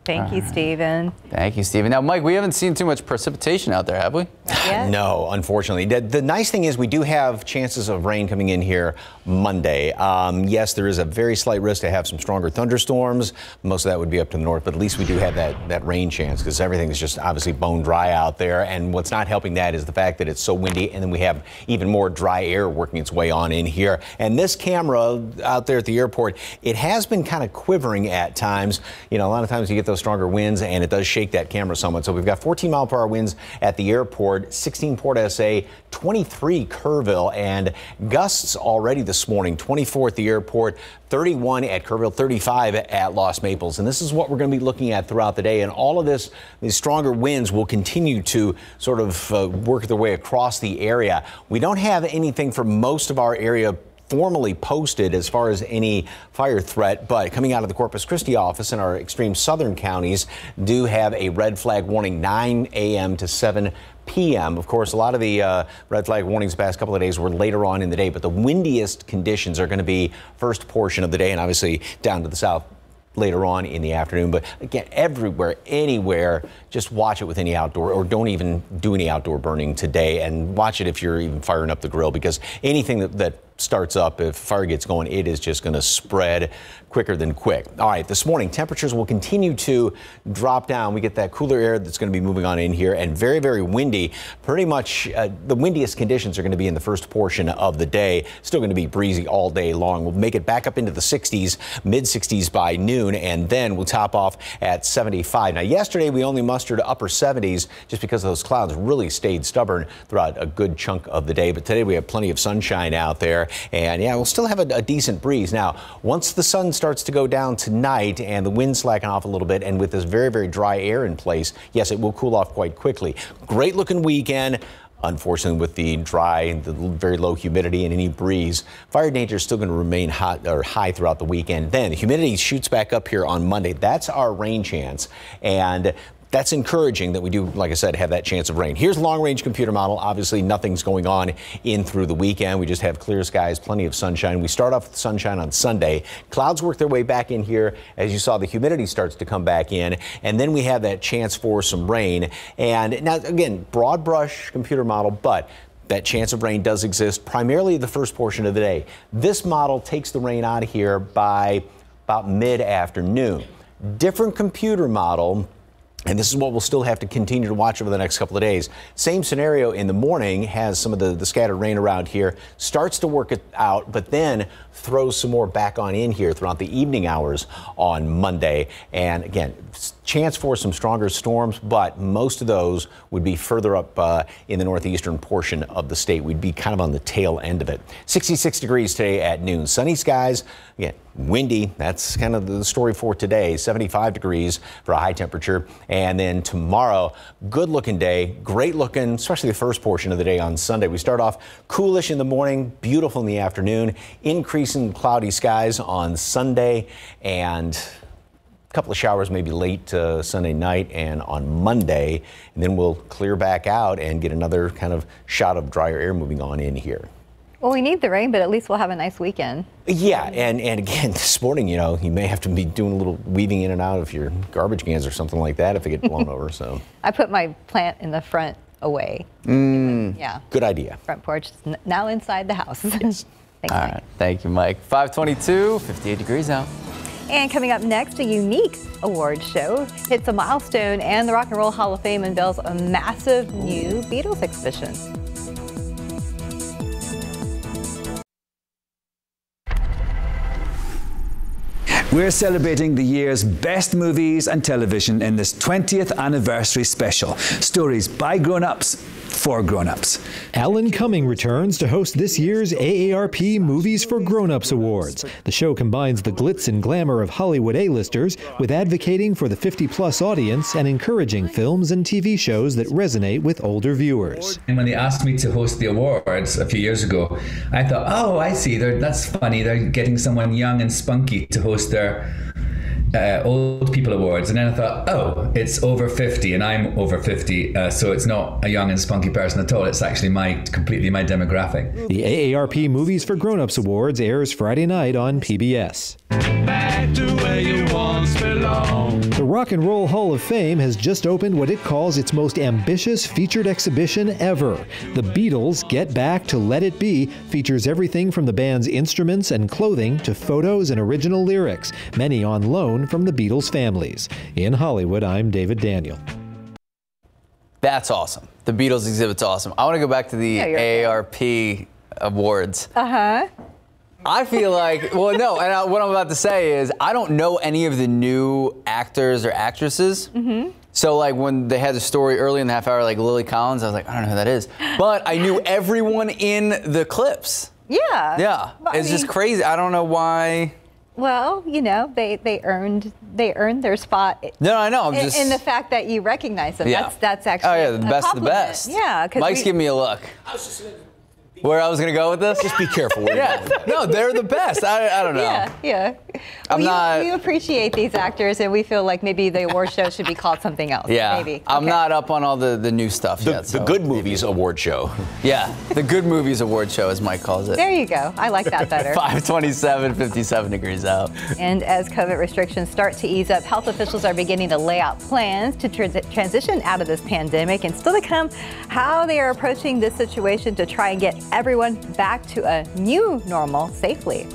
Thank you, Stephen. Thank you, Stephen. Now, Mike, we haven't seen too much precipitation out there, have we? No, unfortunately. The, the, nice thing is we do have chances of rain coming in here Monday. Um, yes, there is a very slight risk to have some stronger thunderstorms. Most of that would be up to the north, but at least we do have that, that rain chance because everything is just obviously bone dry out there. And what's not helping that is the fact that it's so windy, and then we have even more dry air working its way on in here. And this camera out there at the airport, it has been kind of quivering at times. You know, a lot of times you get those stronger winds, and it does shake that camera somewhat. So we've got 14 mile per hour winds at the airport, 16 Port SA, 23 Kerrville, and gusts already this morning, 24 at the airport, 31 at Kerrville, 35 at Lost Maples. And this is what we're going to be looking at throughout the day. And all of this, these stronger winds will continue to sort of uh, work their way across the area. We don't have anything for most of our area formally posted as far as any fire threat, but coming out of the Corpus Christi office in our extreme southern counties do have a red flag warning 9 a.m. to 7 p.m. Of course, a lot of the uh, red flag warnings the past couple of days were later on in the day, but the windiest conditions are going to be first portion of the day and obviously down to the south later on in the afternoon. But again, everywhere, anywhere, just watch it with any outdoor or don't even do any outdoor burning today and watch it if you're even firing up the grill because anything that, that starts up, if fire gets going, it is just going to spread quicker than quick. All right, this morning temperatures will continue to drop down. We get that cooler air that's going to be moving on in here and very, very windy. Pretty much uh, the windiest conditions are going to be in the first portion of the day. Still going to be breezy all day long. We'll make it back up into the 60s, mid 60s by noon, and then we'll top off at 75. Now, yesterday we only mustered upper 70s just because those clouds really stayed stubborn throughout a good chunk of the day. But today we have plenty of sunshine out there, and yeah, we'll still have a, a decent breeze. Now, once the sun starts starts to go down tonight and the wind slacken off a little bit, and with this very, very dry air in place, yes, it will cool off quite quickly. Great looking weekend. Unfortunately, with the dry, the very low humidity and any breeze, fire danger is still going to remain hot or high throughout the weekend. Then the humidity shoots back up here on Monday. That's our rain chance. And that's encouraging that we do, like I said, have that chance of rain. Here's long range computer model. Obviously, nothing's going on in through the weekend. We just have clear skies, plenty of sunshine. We start off with sunshine on Sunday. Clouds work their way back in here. As you saw, the humidity starts to come back in, and then we have that chance for some rain. And now, again, broad brush computer model, but that chance of rain does exist primarily the first portion of the day. This model takes the rain out of here by about mid afternoon. Different computer model and this is what we'll still have to continue to watch over the next couple of days. Same scenario in the morning has some of the, the scattered rain around here, starts to work it out, but then throws some more back on in here throughout the evening hours on Monday. And again, chance for some stronger storms, but most of those would be further up uh, in the northeastern portion of the state. We'd be kind of on the tail end of it. 66 degrees today at noon. Sunny skies. Again, windy. That's kind of the story for today. 75 degrees for a high temperature. And then tomorrow, good looking day. Great looking, especially the first portion of the day on Sunday. We start off coolish in the morning, beautiful in the afternoon, increasing cloudy skies on Sunday, and a couple of showers maybe late uh, Sunday night and on Monday, and then we'll clear back out and get another kind of shot of drier air moving on in here. Well, we need the rain, but at least we'll have a nice weekend. Yeah, and, and again, this morning, you know, you may have to be doing a little weaving in and out of your garbage cans or something like that if they get blown over. So I put my plant in the front away. Mm, yeah. Good idea. Front porch now inside the house. Thanks, All right. Thank you, Mike. 522, 58 degrees out. And coming up next, a unique award show hits a milestone, and the Rock and Roll Hall of Fame unveils a massive new Beatles exhibition. We're celebrating the year's best movies and television in this 20th anniversary special. Stories by grown ups for grown-ups. Alan Cumming returns to host this year's AARP Movies for Grown-ups Awards. The show combines the glitz and glamour of Hollywood A-listers with advocating for the 50-plus audience and encouraging films and TV shows that resonate with older viewers. And when they asked me to host the awards a few years ago, I thought, oh, I see. They're, that's funny. They're getting someone young and spunky to host their uh, Old People Awards, and then I thought, oh, it's over 50, and I'm over 50, uh, so it's not a young and spunky person at all. It's actually my completely my demographic. The AARP Movies for Grown-ups Awards airs Friday night on PBS. The Rock and Roll Hall of Fame has just opened what it calls its most ambitious featured exhibition ever. The Beatles Get Back to Let It Be features everything from the band's instruments and clothing to photos and original lyrics, many on loan from the Beatles families. In Hollywood, I'm David Daniel. That's awesome. The Beatles exhibit's awesome. I want to go back to the yeah, AARP awards. Uh huh. I feel like, well, no, and I, what I'm about to say is I don't know any of the new actors or actresses. Mm-hmm. So, like, when they had the story early in the half hour, like Lily Collins, I was like, I don't know who that is. But I knew everyone in the clips. Yeah. Yeah. But, it's I mean, just crazy. I don't know why. Well, you know, they, they earned they earned their spot. No, I know. I'm in, just in the fact that you recognize them. Yeah. That's that's oh, actually. Oh yeah, the best of the best. Yeah. Mike's we, giving me a look. Where I was going to go with this? Just be careful. yeah. No, they're the best. I, I don't know. Yeah, yeah. I'm we, not. We appreciate these actors, and we feel like maybe the award show should be called something else. Yeah, maybe. I'm Okay. not up on all the, the new stuff The, yet. the so- Good Movies Award Show. Yeah, the Good Movies Award Show, as Mike calls it. There you go. I like that better. 527, 57 degrees out. And as COVID restrictions start to ease up, health officials are beginning to lay out plans to transi- transition out of this pandemic and still to come how they are approaching this situation to try and get everyone back to a new normal safely.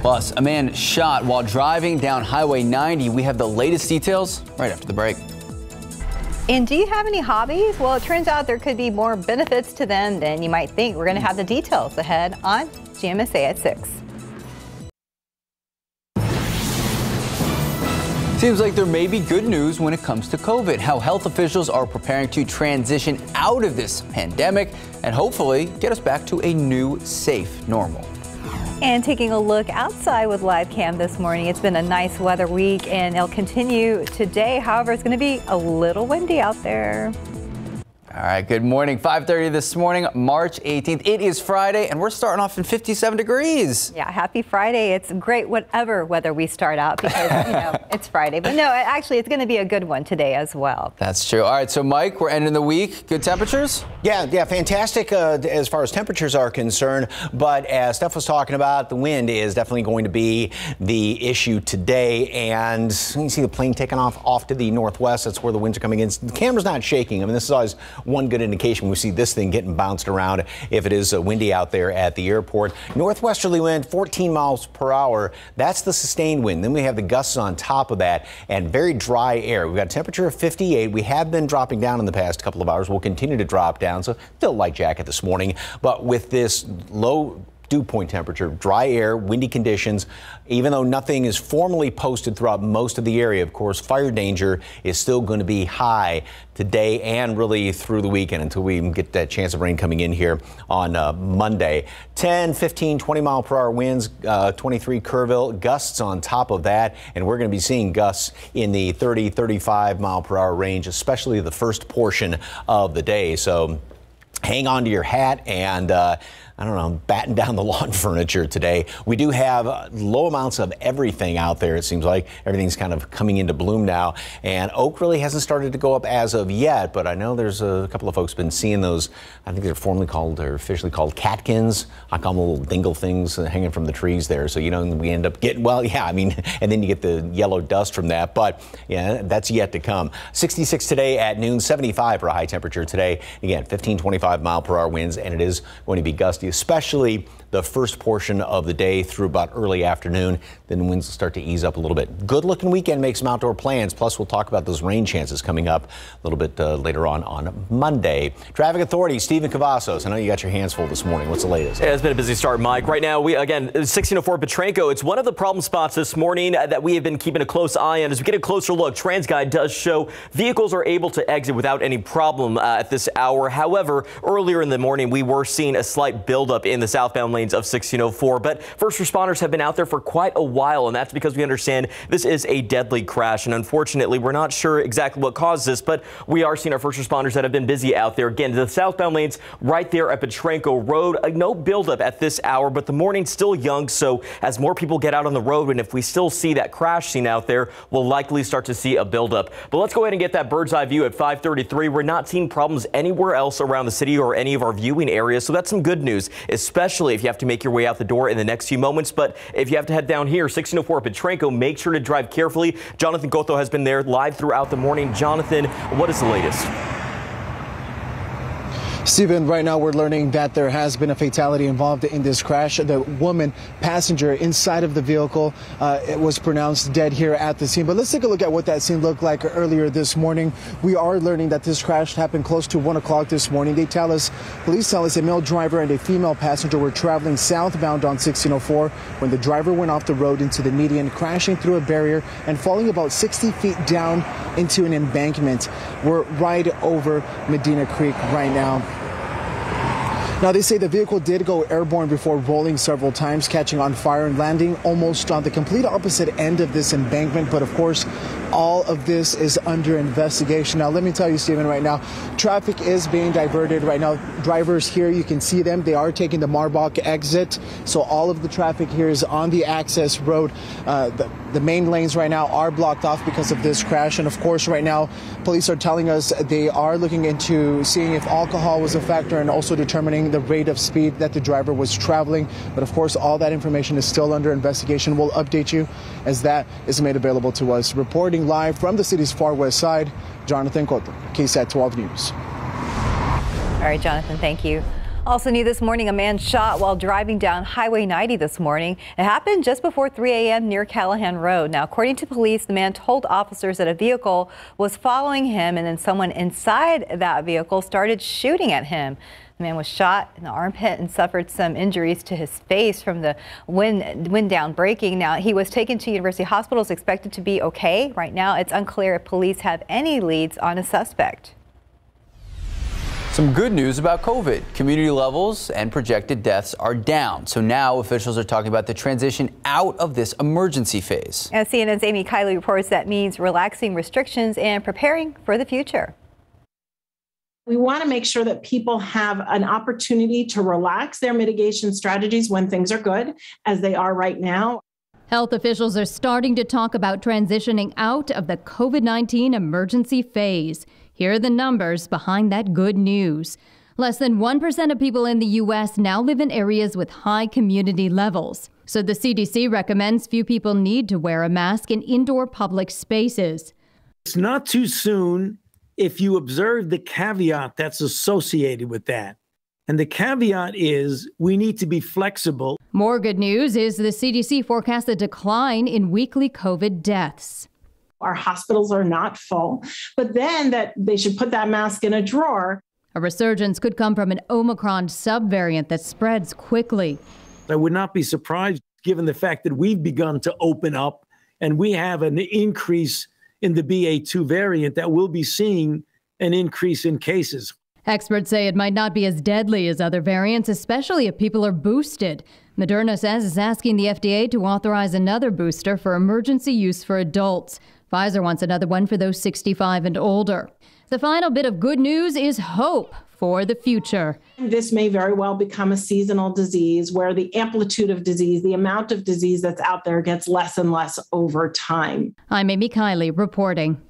Plus, a man shot while driving down Highway 90. We have the latest details right after the break. And do you have any hobbies? Well, it turns out there could be more benefits to them than you might think. We're going to have the details ahead on GMSA at 6. Seems like there may be good news when it comes to COVID, how health officials are preparing to transition out of this pandemic and hopefully get us back to a new, safe normal. And taking a look outside with live cam this morning, it's been a nice weather week and it'll continue today. However, it's going to be a little windy out there. All right, good morning. 5:30 this morning, March 18th. It is Friday and we're starting off in 57 degrees. Yeah, happy Friday. It's great whatever weather we start out because, you know, it's Friday. But no, actually, it's going to be a good one today as well. That's true. All right, so Mike, we're ending the week. Good temperatures? Yeah, yeah, fantastic uh, as far as temperatures are concerned. But as Steph was talking about, the wind is definitely going to be the issue today. And you see the plane taking off off to the northwest. That's where the winds are coming in. The camera's not shaking. I mean, this is always one good indication. We see this thing getting bounced around if it is uh, windy out there at the airport. Northwesterly wind, 14 miles per hour. That's the sustained wind. Then we have the gusts on top of that and very dry air. We've got a temperature of 58. We have been dropping down in the past couple of hours. We'll continue to drop down. So still light jacket this morning. But with this low dew point temperature, dry air, windy conditions. Even though nothing is formally posted throughout most of the area, of course, fire danger is still going to be high today and really through the weekend until we get that chance of rain coming in here on uh, Monday. 10, 15, 20 mile per hour winds, uh, 23 Kerrville, gusts on top of that, and we're going to be seeing gusts in the 30, 35 mile per hour range, especially the first portion of the day. So hang on to your hat and uh, I don't know, batten down the lawn furniture today. We do have uh, low amounts of everything out there. It seems like everything's kind of coming into bloom now. And oak really hasn't started to go up as of yet, but I know there's a couple of folks been seeing those. I think they're formally called or officially called catkins. I call them little dingle things uh, hanging from the trees there. So, you know, we end up getting, well, yeah, I mean, and then you get the yellow dust from that. But yeah, that's yet to come. 66 today at noon, 75 for a high temperature today. Again, 15, 25 mile per hour winds, and it is going to be gusty especially the first portion of the day through about early afternoon. Then winds will start to ease up a little bit. Good looking weekend. Make some outdoor plans. Plus, we'll talk about those rain chances coming up a little bit uh, later on on Monday. Traffic Authority, Stephen Cavazos. I know you got your hands full this morning. What's the latest? Yeah, it's been a busy start, Mike. Right now, we again 1604 Potranco. It's one of the problem spots this morning that we have been keeping a close eye on. As we get a closer look, TransGuide does show vehicles are able to exit without any problem uh, at this hour. However, earlier in the morning, we were seeing a slight buildup in the southbound lanes of 1604. But first responders have been out there for quite a while, and that's because we understand this is a deadly crash. And unfortunately, we're not sure exactly what caused this, but we are seeing our first responders that have been busy out there. Again, the southbound lanes right there at Potranco Road. Uh, no buildup at this hour, but the morning's still young. So as more people get out on the road, and if we still see that crash scene out there, we'll likely start to see a buildup. But let's go ahead and get that bird's eye view at 533. We're not seeing problems anywhere else around the city or any of our viewing areas. So that's some good news, especially if you have to make your way out the door in the next few moments. But if you have to head down here, 1604 Potranco, make sure to drive carefully. Jonathan Cotto has been there live throughout the morning. Jonathan, what is the latest? Stephen, right now we're learning that there has been a fatality involved in this crash. The woman passenger inside of the vehicle uh, it was pronounced dead here at the scene. But let's take a look at what that scene looked like earlier this morning. We are learning that this crash happened close to 1 o'clock this morning. They tell us, police tell us a male driver and a female passenger were traveling southbound on 1604 when the driver went off the road into the median, crashing through a barrier and falling about 60 feet down into an embankment. We're right over Medio Creek right now. Now, they say the vehicle did go airborne before rolling several times, catching on fire and landing almost on the complete opposite end of this embankment. But of course, all of this is under investigation. Now, let me tell you, Stephen, right now, traffic is being diverted right now. Drivers here, you can see them. They are taking the Marbach exit. So all of the traffic here is on the access road. Uh, the The main lanes right now are blocked off because of this crash. And of course, right now, police are telling us they are looking into seeing if alcohol was a factor and also determining the rate of speed that the driver was traveling. But of course, all that information is still under investigation. We'll update you as that is made available to us. Reporting live from the city's far west side, Jonathan Cotto, KSAT 12 News. All right, Jonathan, thank you. Also new this morning, a man shot while driving down Highway 90 this morning. It happened just before 3 a.m. near Callahan Road. Now, according to police, the man told officers that a vehicle was following him and then someone inside that vehicle started shooting at him. The man was shot in the armpit and suffered some injuries to his face from the wind, wind down breaking. Now, he was taken to University Hospital, is expected to be okay. Right now, it's unclear if police have any leads on a suspect. Some good news about COVID. Community levels and projected deaths are down. So now officials are talking about the transition out of this emergency phase. As CNN's Amy Kiley reports that means relaxing restrictions and preparing for the future. We want to make sure that people have an opportunity to relax their mitigation strategies when things are good, as they are right now. Health officials are starting to talk about transitioning out of the COVID 19 emergency phase. Here are the numbers behind that good news. Less than 1% of people in the U.S. now live in areas with high community levels. So the CDC recommends few people need to wear a mask in indoor public spaces. It's not too soon if you observe the caveat that's associated with that. And the caveat is we need to be flexible. More good news is the CDC forecasts a decline in weekly COVID deaths our hospitals are not full, but then that they should put that mask in a drawer. A resurgence could come from an Omicron subvariant that spreads quickly. I would not be surprised given the fact that we've begun to open up and we have an increase in the BA2 variant that we'll be seeing an increase in cases. Experts say it might not be as deadly as other variants, especially if people are boosted. Moderna says it's asking the FDA to authorize another booster for emergency use for adults. Pfizer wants another one for those 65 and older. The final bit of good news is hope for the future. This may very well become a seasonal disease where the amplitude of disease, the amount of disease that's out there, gets less and less over time. I'm Amy Kiley reporting.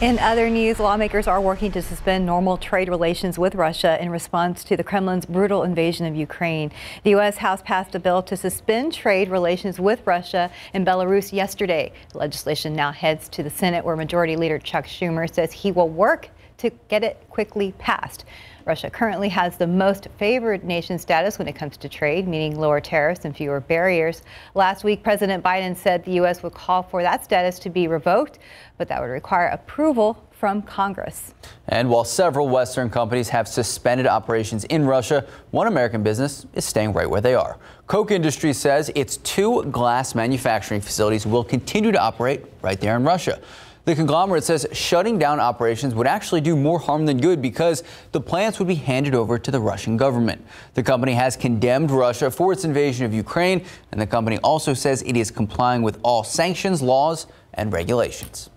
In other news, lawmakers are working to suspend normal trade relations with Russia in response to the Kremlin's brutal invasion of Ukraine. The U.S. House passed a bill to suspend trade relations with Russia and Belarus yesterday. The legislation now heads to the Senate, where Majority Leader Chuck Schumer says he will work to get it quickly passed. Russia currently has the most favored nation status when it comes to trade, meaning lower tariffs and fewer barriers. Last week, President Biden said the U.S. would call for that status to be revoked, but that would require approval from Congress. And while several Western companies have suspended operations in Russia, one American business is staying right where they are. Koch Industries says its two glass manufacturing facilities will continue to operate right there in Russia. The conglomerate says shutting down operations would actually do more harm than good because the plants would be handed over to the Russian government. The company has condemned Russia for its invasion of Ukraine, and the company also says it is complying with all sanctions, laws, and regulations.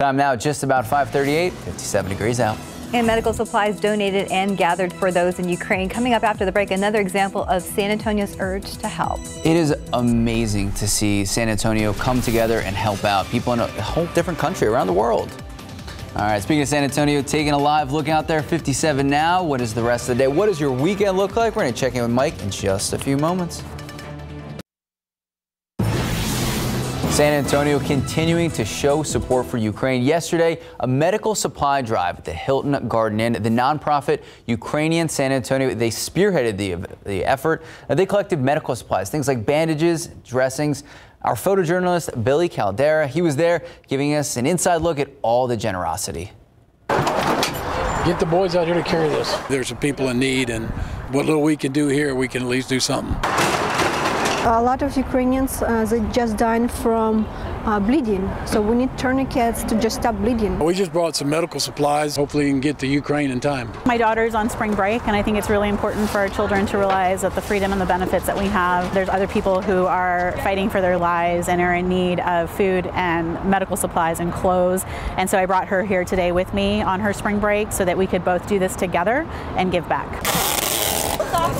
Time now just about 538, 57 degrees out and medical supplies donated and gathered for those in Ukraine. Coming up after the break, another example of San Antonio's urge to help. It is amazing to see San Antonio come together and help out people in a whole different country around the world. All right, speaking of San Antonio, taking a live look out there, 57 now. What is the rest of the day? What does your weekend look like? We're going to check in with Mike in just a few moments. San Antonio continuing to show support for Ukraine. Yesterday, a medical supply drive at the Hilton Garden Inn. The nonprofit Ukrainian San Antonio, they spearheaded the, the effort. They collected medical supplies, things like bandages, dressings. Our photojournalist, Billy Caldera, he was there giving us an inside look at all the generosity. Get the boys out here to carry this. There's some people in need, and what little we can do here, we can at least do something. A lot of Ukrainians, uh, they just died from uh, bleeding. So we need tourniquets to just stop bleeding. We just brought some medical supplies. Hopefully we can get to Ukraine in time. My daughter's on spring break and I think it's really important for our children to realize that the freedom and the benefits that we have, there's other people who are fighting for their lives and are in need of food and medical supplies and clothes. And so I brought her here today with me on her spring break so that we could both do this together and give back.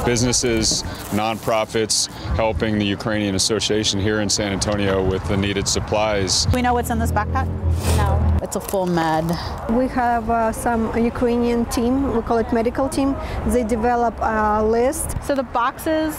Businesses nonprofits helping the Ukrainian Association here in San Antonio with the needed supplies. We know what's in this backpack? No. It's a full med. We have uh, some Ukrainian team, we call it medical team. They develop a list. So the boxes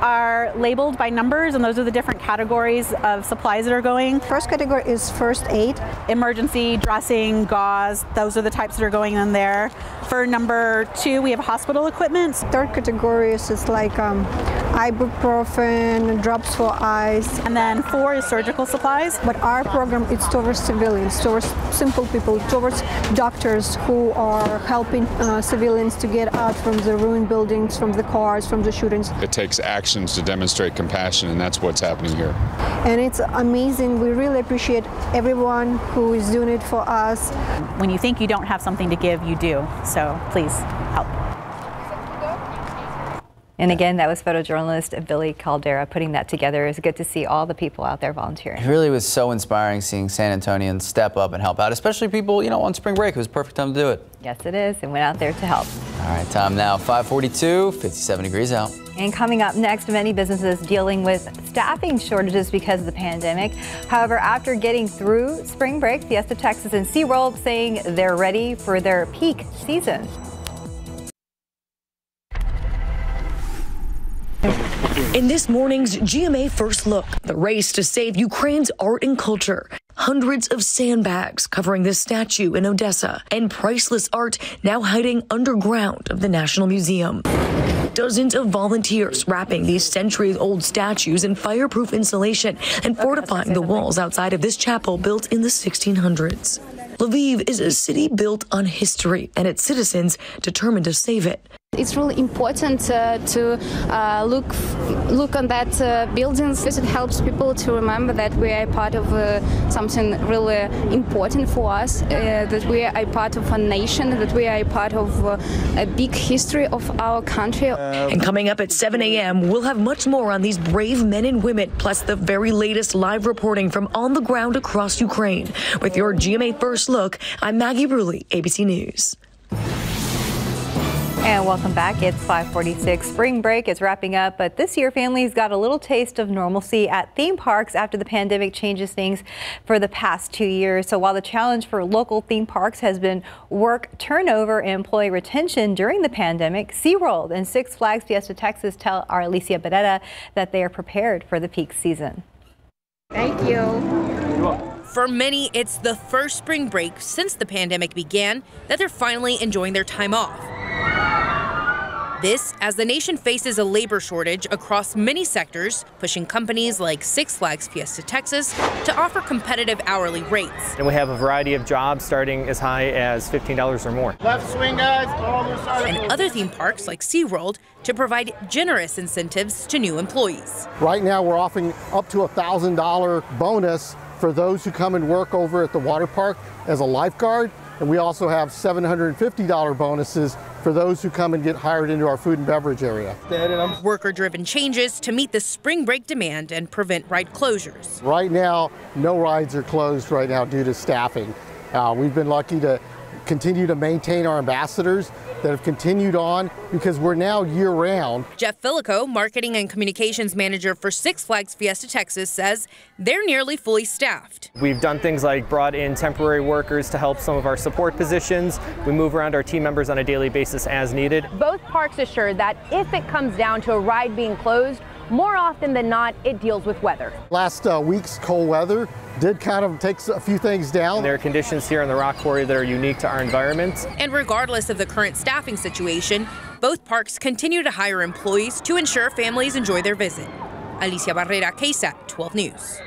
are labeled by numbers, and those are the different categories of supplies that are going. First category is first aid, emergency dressing, gauze. Those are the types that are going in there. For number two, we have hospital equipment. Third category is just like um, ibuprofen, drops for eyes. And then four is surgical supplies. But our program is towards civilians, towards simple people, towards doctors who are helping uh, civilians to get out from the ruined buildings, from the cars, from the shootings. It takes actions to demonstrate compassion, and that's what's happening here. And it's amazing. We really appreciate everyone who is doing it for us. When you think you don't have something to give, you do. So please help. And again, that was photojournalist Billy Caldera putting that together. It's good to see all the people out there volunteering. It really was so inspiring seeing San Antonians step up and help out, especially people, you know, on spring break. It was a perfect time to do it. Yes, it is, and went out there to help. All right, time now, 542, 57 degrees out. And coming up next, many businesses dealing with staffing shortages because of the pandemic. However, after getting through spring break, Fiesta Texas and SeaWorld saying they're ready for their peak season. In this morning's GMA First Look, the race to save Ukraine's art and culture. Hundreds of sandbags covering this statue in Odessa and priceless art now hiding underground of the National Museum. Dozens of volunteers wrapping these centuries old statues in fireproof insulation and fortifying the walls outside of this chapel built in the 1600s. Lviv is a city built on history and its citizens determined to save it. It's really important uh, to uh, look look on that uh, buildings. It helps people to remember that we are part of something really important for us. That we are a part of a nation. That we are a part of a big history of our country. And coming up at 7 a.m., we'll have much more on these brave men and women, plus the very latest live reporting from on the ground across Ukraine. With your GMA First Look, I'm Maggie Rulli, ABC News. And welcome back. It's 546. Spring break is wrapping up, but this year families got a little taste of normalcy at theme parks after the pandemic changes things for the past two years. So while the challenge for local theme parks has been work turnover and employee retention during the pandemic, SeaWorld and Six Flags Fiesta Texas tell our Alicia Barrera that they are prepared for the peak season. Thank you. For many, it's the first spring break since the pandemic began that they're finally enjoying their time off. This as the nation faces a labor shortage across many sectors, pushing companies like Six Flags Fiesta Texas to offer competitive hourly rates. And we have a variety of jobs starting as high as $15 or more. Left swing, guys. And other theme parks like SeaWorld to provide generous incentives to new employees. Right now, we're offering up to a $1,000 bonus for those who come and work over at the water park as a lifeguard. And we also have $750 bonuses for those who come and get hired into our food and beverage area. Worker driven changes to meet the spring break demand and prevent ride closures. Right now, no rides are closed right now due to staffing. Uh, we've been lucky to continue to maintain our ambassadors that have continued on because we're now year round. Jeff Filicko, marketing and communications manager for Six Flags Fiesta Texas, says they're nearly fully staffed. We've done things like brought in temporary workers to help some of our support positions. We move around our team members on a daily basis as needed. Both parks assure that if it comes down to a ride being closed, more often than not, it deals with weather. Last uh, week's cold weather did kind of take a few things down. There are conditions here in the rock quarry that are unique to our environment. And regardless of the current staffing situation, both parks continue to hire employees to ensure families enjoy their visit. Alicia Barrera, KSAT 12 News.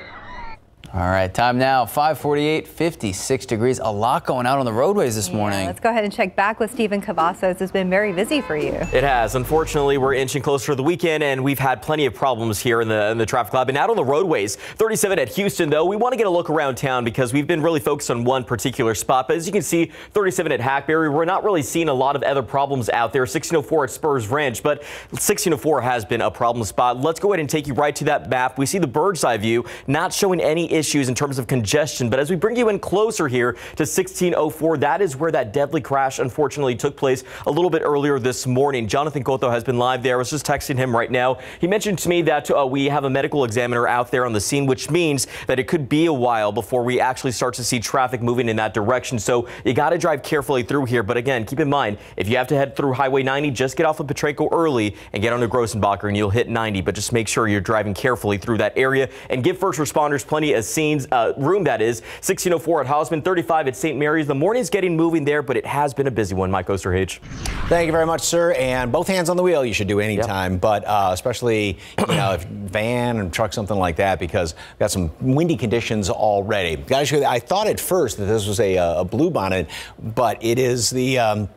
All right, time now, 548, 56 degrees. A lot going out on the roadways this Yeah, morning. let's go ahead and check back with Stephen Cavazos. It's been very busy for you. It has. Unfortunately, we're inching closer to the weekend, and we've had plenty of problems here in the in the traffic lab and out on the roadways. 37 at Houston, though. We want to get a look around town because we've been really focused on one particular spot. But as you can see, 37 at Hackberry, we're not really seeing a lot of other problems out there. 1604 at Spurs Ranch, but 1604 has been a problem spot. Let's go ahead and take you right to that map. We see the bird's eye view, not showing any issues in terms of congestion. But as we bring you in closer here to 1604, that is where that deadly crash unfortunately took place a little bit earlier this morning. Jonathan Cotto has been live there. I was just texting him right now. He mentioned to me that uh, we have a medical examiner out there on the scene, which means that it could be a while before we actually start to see traffic moving in that direction. So you got to drive carefully through here. But again, keep in mind, if you have to head through Highway 90, just get off of Potranco early and get onto Grossenbacher and you'll hit 90. But just make sure you're driving carefully through that area and give first responders plenty of scenes, uh, room that is. 1604 at Hausman, 35 at St. Mary's. The morning's getting moving there, but it has been a busy one. Mike Osterhage. Thank you very much, sir. And both hands on the wheel you should do anytime, yep. but uh, especially, you know, if van and truck, something like that, because we've got some windy conditions already. Guys, I thought at first that this was a, a blue bonnet, but it is the um,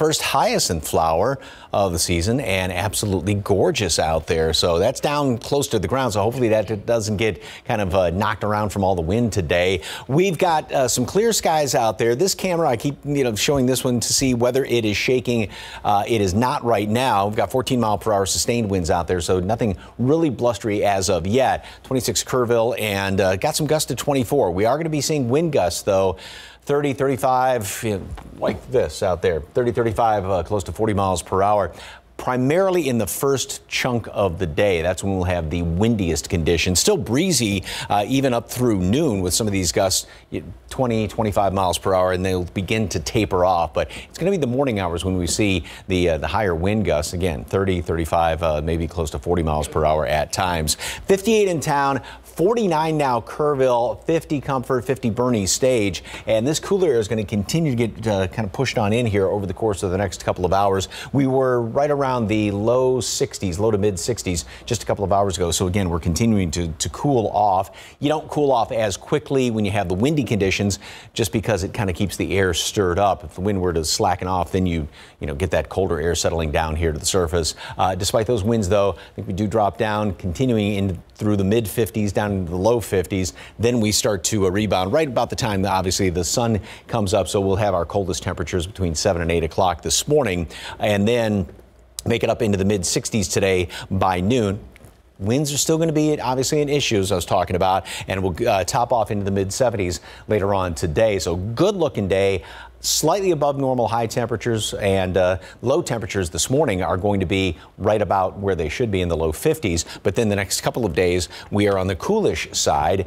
first hyacinth flower of the season and absolutely gorgeous out there. So that's down close to the ground. So hopefully that doesn't get kind of uh, knocked around from all the wind today. We've got uh, some clear skies out there. This camera, I keep you know showing this one to see whether it is shaking. Uh, it is not right now. We've got 14 mile per hour sustained winds out there, so nothing really blustery as of yet. 26 Kerrville and uh, got some gusts to 24. We are going to be seeing wind gusts though. 30, 35, you know, like this out there, 30, 35, uh, close to 40 miles per hour primarily in the first chunk of the day. That's when we'll have the windiest conditions. Still breezy uh, even up through noon with some of these gusts 20, 25 miles per hour, and they'll begin to taper off. But it's going to be the morning hours when we see the uh, the higher wind gusts again, 30, 35, uh, maybe close to 40 miles per hour at times. 58 in town. 49 now Kerrville, 50 Comfort, 50 Boerne Stage. And this cooler air is going to continue to get uh, kind of pushed on in here over the course of the next couple of hours. We were right around the low 60s, low to mid 60s just a couple of hours ago. So again, we're continuing to, to cool off. You don't cool off as quickly when you have the windy conditions just because it kind of keeps the air stirred up. If the wind were to slacken off, then you, you know, get that colder air settling down here to the surface. Uh, despite those winds, though, I think we do drop down, continuing in through the mid 50s down into the low 50s. Then we start to uh, rebound right about the time obviously the sun comes up. So we'll have our coldest temperatures between 7 and 8 o'clock this morning. And then make it up into the mid 60s today by noon. Winds are still going to be obviously an issue, as I was talking about, and we'll uh, top off into the mid 70s later on today. So good looking day slightly above normal high temperatures and uh, low temperatures this morning are going to be right about where they should be in the low 50s. But then the next couple of days, we are on the coolish side.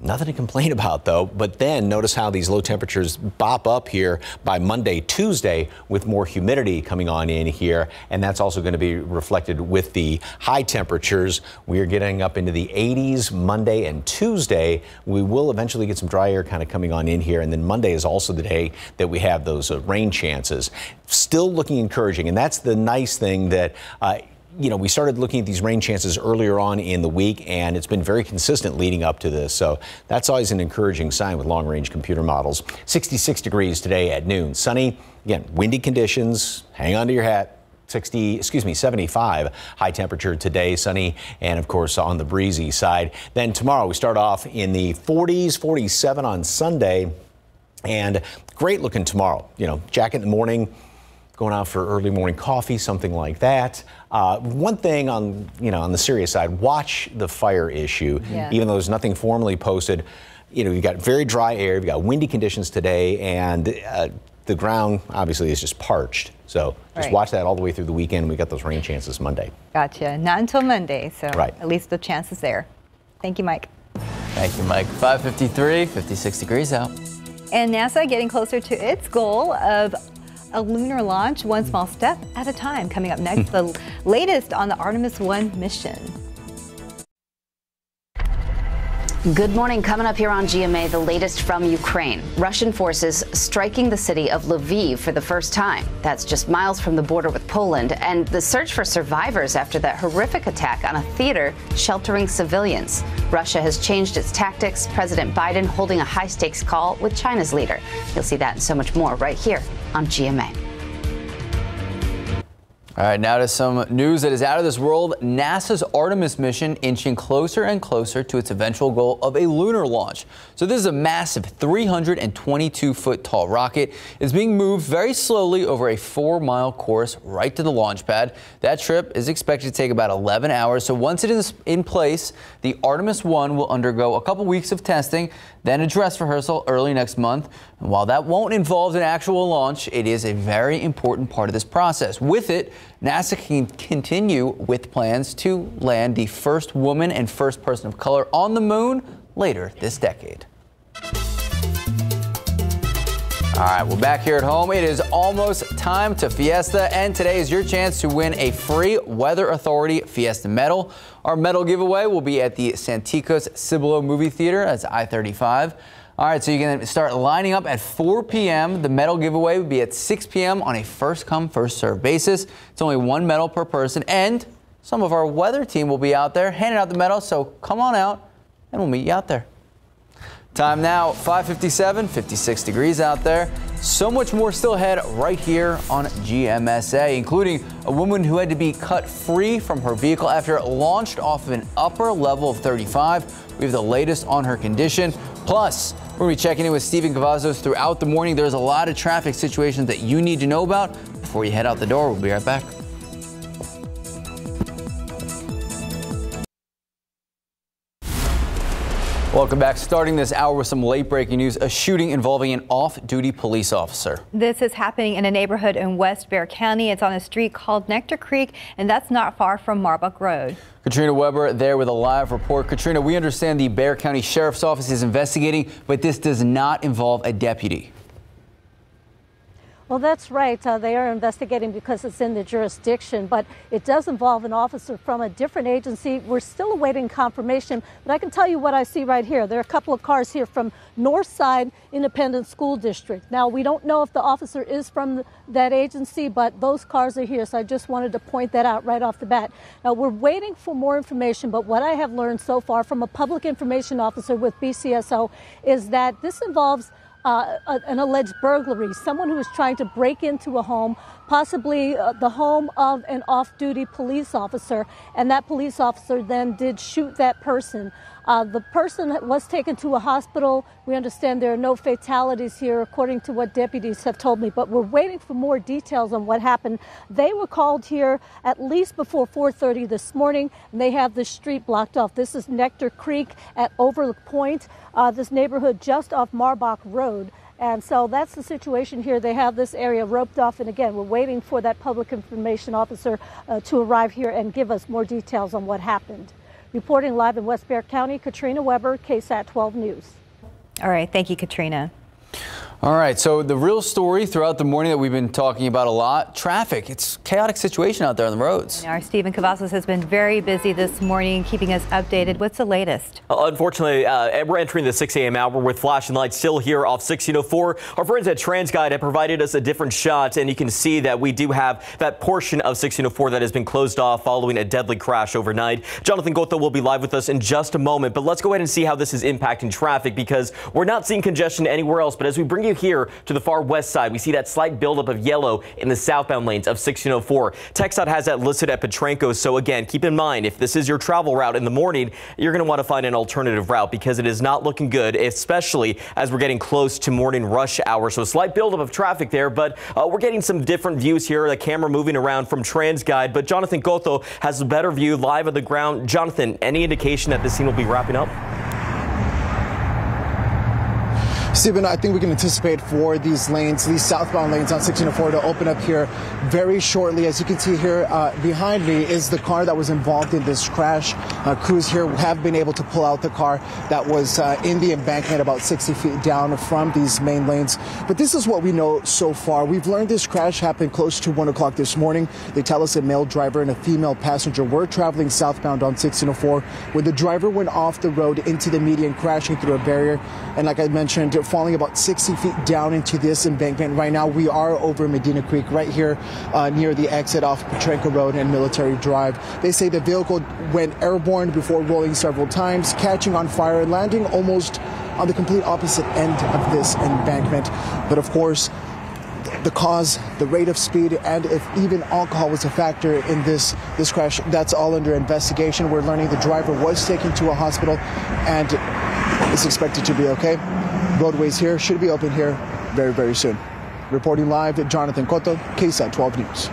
Nothing to complain about though, but then notice how these low temperatures bop up here by Monday, Tuesday with more humidity coming on in here. And that's also going to be reflected with the high temperatures. We are getting up into the 80s Monday and Tuesday. We will eventually get some dry air kind of coming on in here. And then Monday is also the day that we have those uh, rain chances. Still looking encouraging. And that's the nice thing that uh, you know, we started looking at these rain chances earlier on in the week, and it's been very consistent leading up to this. So that's always an encouraging sign with long range computer models. 66 degrees today at noon. Sunny, again, windy conditions. Hang on to your hat. 60, excuse me, 75 high temperature today, sunny, and of course on the breezy side. Then tomorrow we start off in the 40s, 47 on Sunday, and great looking tomorrow. You know, jacket in the morning, going out for early morning coffee, something like that. Uh, one thing on you know on the serious side, watch the fire issue. Yeah. Even though there's nothing formally posted, you know you've got very dry air, you've got windy conditions today, and uh, the ground obviously is just parched. So just right. watch that all the way through the weekend. We got those rain chances Monday. Gotcha. Not until Monday, so right. at least the chance is there. Thank you, Mike. Thank you, Mike. 553, 56 degrees out. And NASA getting closer to its goal of a lunar launch, one small step at a time. Coming up next, hmm. the latest on the Artemis 1 mission. Good morning. Coming up here on GMA, the latest from Ukraine. Russian forces striking the city of Lviv for the first time. That's just miles from the border with Poland. And the search for survivors after that horrific attack on a theater sheltering civilians. Russia has changed its tactics. President Biden holding a high stakes call with China's leader. You'll see that and so much more right here on GMA. All right, now to some news that is out of this world. NASA's Artemis mission inching closer and closer to its eventual goal of a lunar launch. So this is a massive 322 foot tall rocket. It's being moved very slowly over a four mile course right to the launch pad. That trip is expected to take about 11 hours. So once it is in place, the Artemis 1 will undergo a couple weeks of testing, then a dress rehearsal early next month. And while that won't involve an actual launch, it is a very important part of this process. With it, NASA can continue with plans to land the first woman and first person of color on the moon later this decade. All right, we're back here at home. It is almost time to Fiesta, and today is your chance to win a free Weather Authority Fiesta medal. Our medal giveaway will be at the Santikos Cibolo Movie Theater. That's I-35. All right, so you can start lining up at 4 p.m. The medal giveaway will be at 6 p.m. on a first come, first serve basis. It's only one medal per person, and some of our weather team will be out there handing out the medals. So come on out, and we'll meet you out there. Time now, 557, 56 degrees out there. So much more still ahead right here on GMSA, including a woman who had to be cut free from her vehicle after it launched off of an upper level of 35. We have the latest on her condition. Plus, we're going to be checking in with Stephen Cavazos throughout the morning. There's a lot of traffic situations that you need to know about before you head out the door. We'll be right back. Welcome back. Starting this hour with some late breaking news a shooting involving an off duty police officer. This is happening in a neighborhood in West Bexar County. It's on a street called Nectar Creek, and that's not far from Marbach Road. Katrina Weber there with a live report. Katrina, we understand the Bexar County Sheriff's Office is investigating, but this does not involve a deputy. Well, that's right. Uh, they are investigating because it's in the jurisdiction, but it does involve an officer from a different agency. We're still awaiting confirmation, but I can tell you what I see right here. There are a couple of cars here from Northside Independent School District. Now, we don't know if the officer is from that agency, but those cars are here, so I just wanted to point that out right off the bat. Now, we're waiting for more information, but what I have learned so far from a public information officer with BCSO is that this involves uh, an alleged burglary, someone who was trying to break into a home, possibly uh, the home of an off duty police officer, and that police officer then did shoot that person. Uh, the person was taken to a hospital. We understand there are no fatalities here, according to what deputies have told me, but we're waiting for more details on what happened. They were called here at least before 4:30 this morning, and they have the street blocked off. This is Nectar Creek at Overlook Point, uh, this neighborhood just off Marbach Road. And so that's the situation here. They have this area roped off. And again, we're waiting for that public information officer uh, to arrive here and give us more details on what happened. Reporting live in West Bexar County, Katrina Weber, KSAT 12 News. All right. Thank you, Katrina. All right, so the real story throughout the morning that we've been talking about a lot, traffic. It's a chaotic situation out there on the roads. Our Stephen Cavazos has been very busy this morning, keeping us updated. What's the latest? Unfortunately, uh, we're entering the 6 a.m. hour with flashing lights still here off 1604. Our friends at TransGuide have provided us a different shot, and you can see that we do have that portion of 1604 that has been closed off following a deadly crash overnight. Jonathan Cotto will be live with us in just a moment, but let's go ahead and see how this is impacting traffic because we're not seeing congestion anywhere else. But as we bring here to the far west side, we see that slight buildup of yellow in the southbound lanes of 1604. TxDOT has that listed at Potranco. So again, keep in mind, if this is your travel route in the morning, you're going to want to find an alternative route because it is not looking good, especially as we're getting close to morning rush hour. So a slight buildup of traffic there, but uh, we're getting some different views here. The camera moving around from TransGuide, but Jonathan Cotto has a better view live on the ground. Jonathan, any indication that this scene will be wrapping up? Stephen, I think we can anticipate for these lanes, these southbound lanes on 1604 to open up here very shortly. As you can see here uh, behind me is the car that was involved in this crash. Uh, crews here have been able to pull out the car that was uh, in the embankment about 60 feet down from these main lanes. But this is what we know so far. We've learned this crash happened close to 1 o'clock this morning. They tell us a male driver and a female passenger were traveling southbound on 1604 when the driver went off the road into the median, crashing through a barrier. And like I mentioned, falling about 60 feet down into this embankment. Right now, we are over Medio Creek, right here uh, near the exit off Potranco Road and Military Drive. They say the vehicle went airborne before rolling several times, catching on fire and landing almost on the complete opposite end of this embankment. But of course, the cause, the rate of speed, and if even alcohol was a factor in this this crash, that's all under investigation. We're learning the driver was taken to a hospital and is expected to be okay. Roadways here should be open here very, very soon. Reporting live, Jonathan Cotto, KSAT 12 News.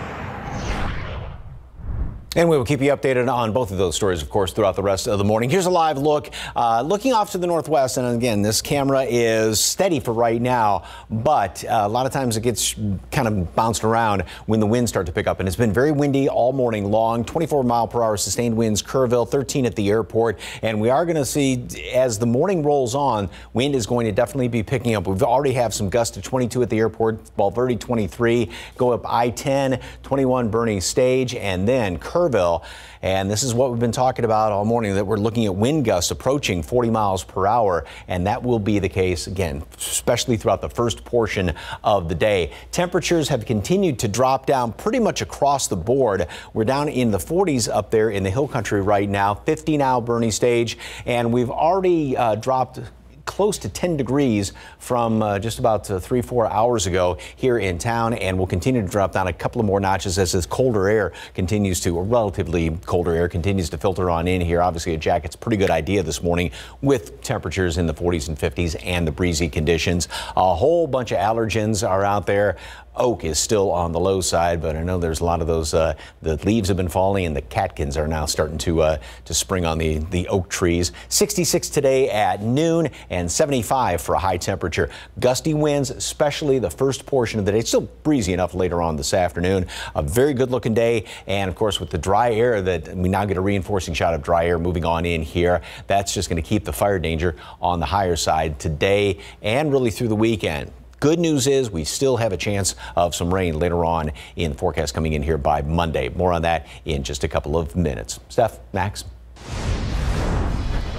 And we will keep you updated on both of those stories, of course, throughout the rest of the morning. Here's a live look uh, looking off to the northwest. And again, this camera is steady for right now, but uh, a lot of times it gets kind of bounced around when the winds start to pick up. And it's been very windy all morning long 24 mile per hour sustained winds, Kerrville, 13 at the airport. And we are going to see as the morning rolls on, wind is going to definitely be picking up. We've already have some gusts of 22 at the airport, Bulverde 23, go up I 10, 21 Boerne Stage, and then Kerrville Kerrville. And this is what we've been talking about all morning that we're looking at wind gusts approaching 40 miles per hour. And that will be the case again, especially throughout the first portion of the day. Temperatures have continued to drop down pretty much across the board. We're down in the 40s up there in the hill country right now, 50 now Boerne Stage. And we've already uh, dropped close to 10 degrees from uh, just about uh, three, four hours ago here in town, and will continue to drop down a couple of more notches as this colder air continues to, or relatively colder air continues to filter on in here. Obviously, a jacket's a pretty good idea this morning with temperatures in the 40s and 50s and the breezy conditions. A whole bunch of allergens are out there oak is still on the low side, but I know there's a lot of those. Uh, the leaves have been falling, and the catkins are now starting to uh, to spring on the the oak trees. 66 today at noon, and 75 for a high temperature. Gusty winds, especially the first portion of the day. It's still breezy enough later on this afternoon. A very good looking day, and of course with the dry air that we now get a reinforcing shot of dry air moving on in here. That's just going to keep the fire danger on the higher side today and really through the weekend. Good news is we still have a chance of some rain later on in the forecast coming in here by Monday. More on that in just a couple of minutes. Steph, Max.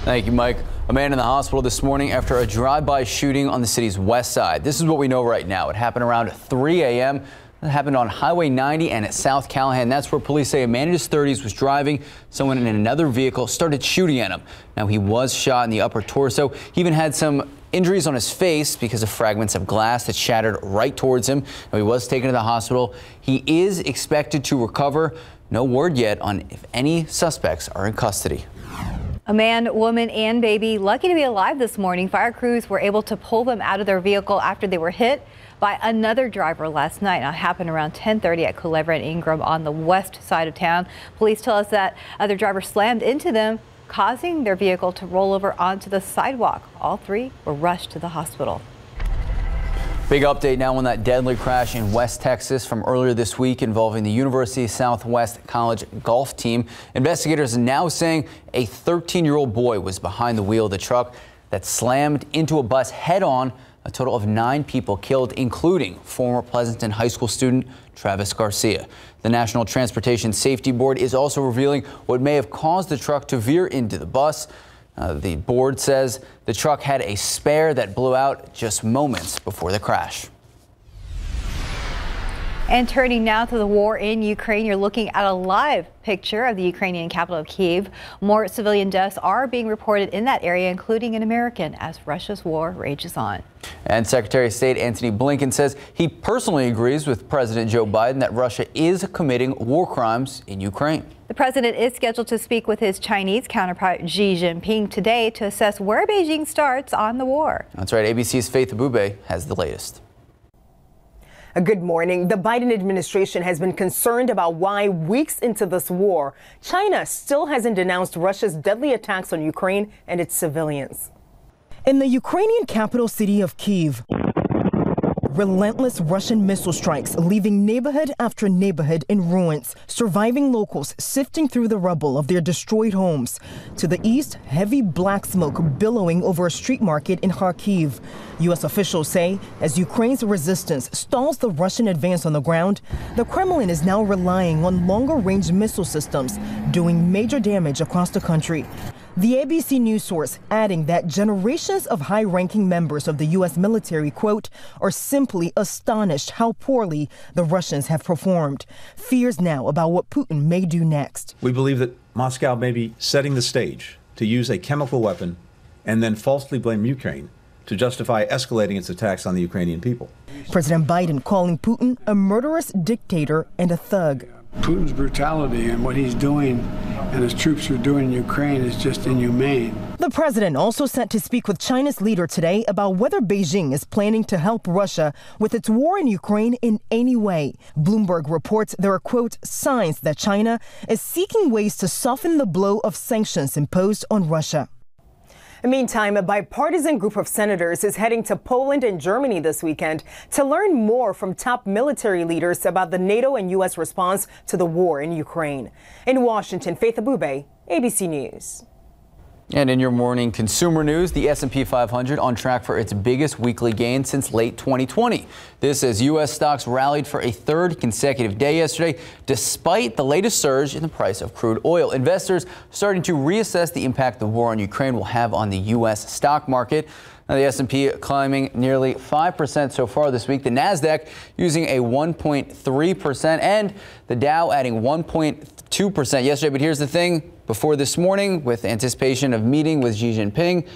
Thank you, Mike. A man in the hospital this morning after a drive-by shooting on the city's west side. This is what we know right now. It happened around 3 a.m. It happened on Highway 90 and at South Callahan. That's where police say a man in his 30s was driving. Someone in another vehicle started shooting at him. Now, he was shot in the upper torso. He even had some injuries on his face because of fragments of glass that shattered right towards him. Now, he was taken to the hospital. He is expected to recover. No word yet on if any suspects are in custody. A man, woman, and baby lucky to be alive this morning. Fire crews were able to pull them out of their vehicle after they were hit by another driver last night. Now, it happened around 1030 at Culebra and Ingram on the west side of town. Police tell us that other driver slammed into them causing their vehicle to roll over onto the sidewalk. All three were rushed to the hospital. Big update now on that deadly crash in West Texas from earlier this week involving the University Southwest College golf team. Investigators now saying a 13 year old boy was behind the wheel of the truck that slammed into a bus head on. A total of nine people killed, including former Pleasanton High School student Travis Garcia. The National Transportation Safety Board is also revealing what may have caused the truck to veer into the bus. Uh, the board says the truck had a spare that blew out just moments before the crash. And turning now to the war in Ukraine, you're looking at a live picture of the Ukrainian capital of Kiev. More civilian deaths are being reported in that area, including an American, as Russia's war rages on. And Secretary of State Antony Blinken says he personally agrees with President Joe Biden that Russia is committing war crimes in Ukraine. The president is scheduled to speak with his Chinese counterpart Xi Jinping today to assess where Beijing starts on the war. That's right. ABC's Faith Abubey has the latest. Good morning. The Biden administration has been concerned about why, weeks into this war, China still hasn't denounced Russia's deadly attacks on Ukraine and its civilians. In the Ukrainian capital city of Kiev, relentless Russian missile strikes, leaving neighborhood after neighborhood in ruins, surviving locals sifting through the rubble of their destroyed homes. To the east, heavy black smoke billowing over a street market in Kharkiv. U.S. officials say as Ukraine's resistance stalls the Russian advance on the ground, the Kremlin is now relying on longer range missile systems, doing major damage across the country. The ABC News source adding that generations of high ranking members of the U.S. military, quote, are simply astonished how poorly the Russians have performed. Fears now about what Putin may do next. We believe that Moscow may be setting the stage to use a chemical weapon and then falsely blame Ukraine to justify escalating its attacks on the Ukrainian people. President Biden calling Putin a murderous dictator and a thug. Putin's brutality and what he's doing and his troops are doing in Ukraine is just inhumane. The president also set to speak with China's leader today about whether Beijing is planning to help Russia with its war in Ukraine in any way. Bloomberg reports there are, quote, signs that China is seeking ways to soften the blow of sanctions imposed on Russia. Meantime, a bipartisan group of senators is heading to Poland and Germany this weekend to learn more from top military leaders about the NATO and U.S. response to the war in Ukraine. In Washington, Faith Abubey, ABC News. And in your morning consumer news, the S&P 500 on track for its biggest weekly gain since late 2020. This as U.S. stocks rallied for a third consecutive day yesterday, despite the latest surge in the price of crude oil. Investors starting to reassess the impact the war on Ukraine will have on the U.S. stock market. Now, the S&P climbing nearly 5% so far this week. The Nasdaq using a 1.3% and the Dow adding 1.2% yesterday. But here's the thing, before this morning, with anticipation of meeting with Xi Jinping,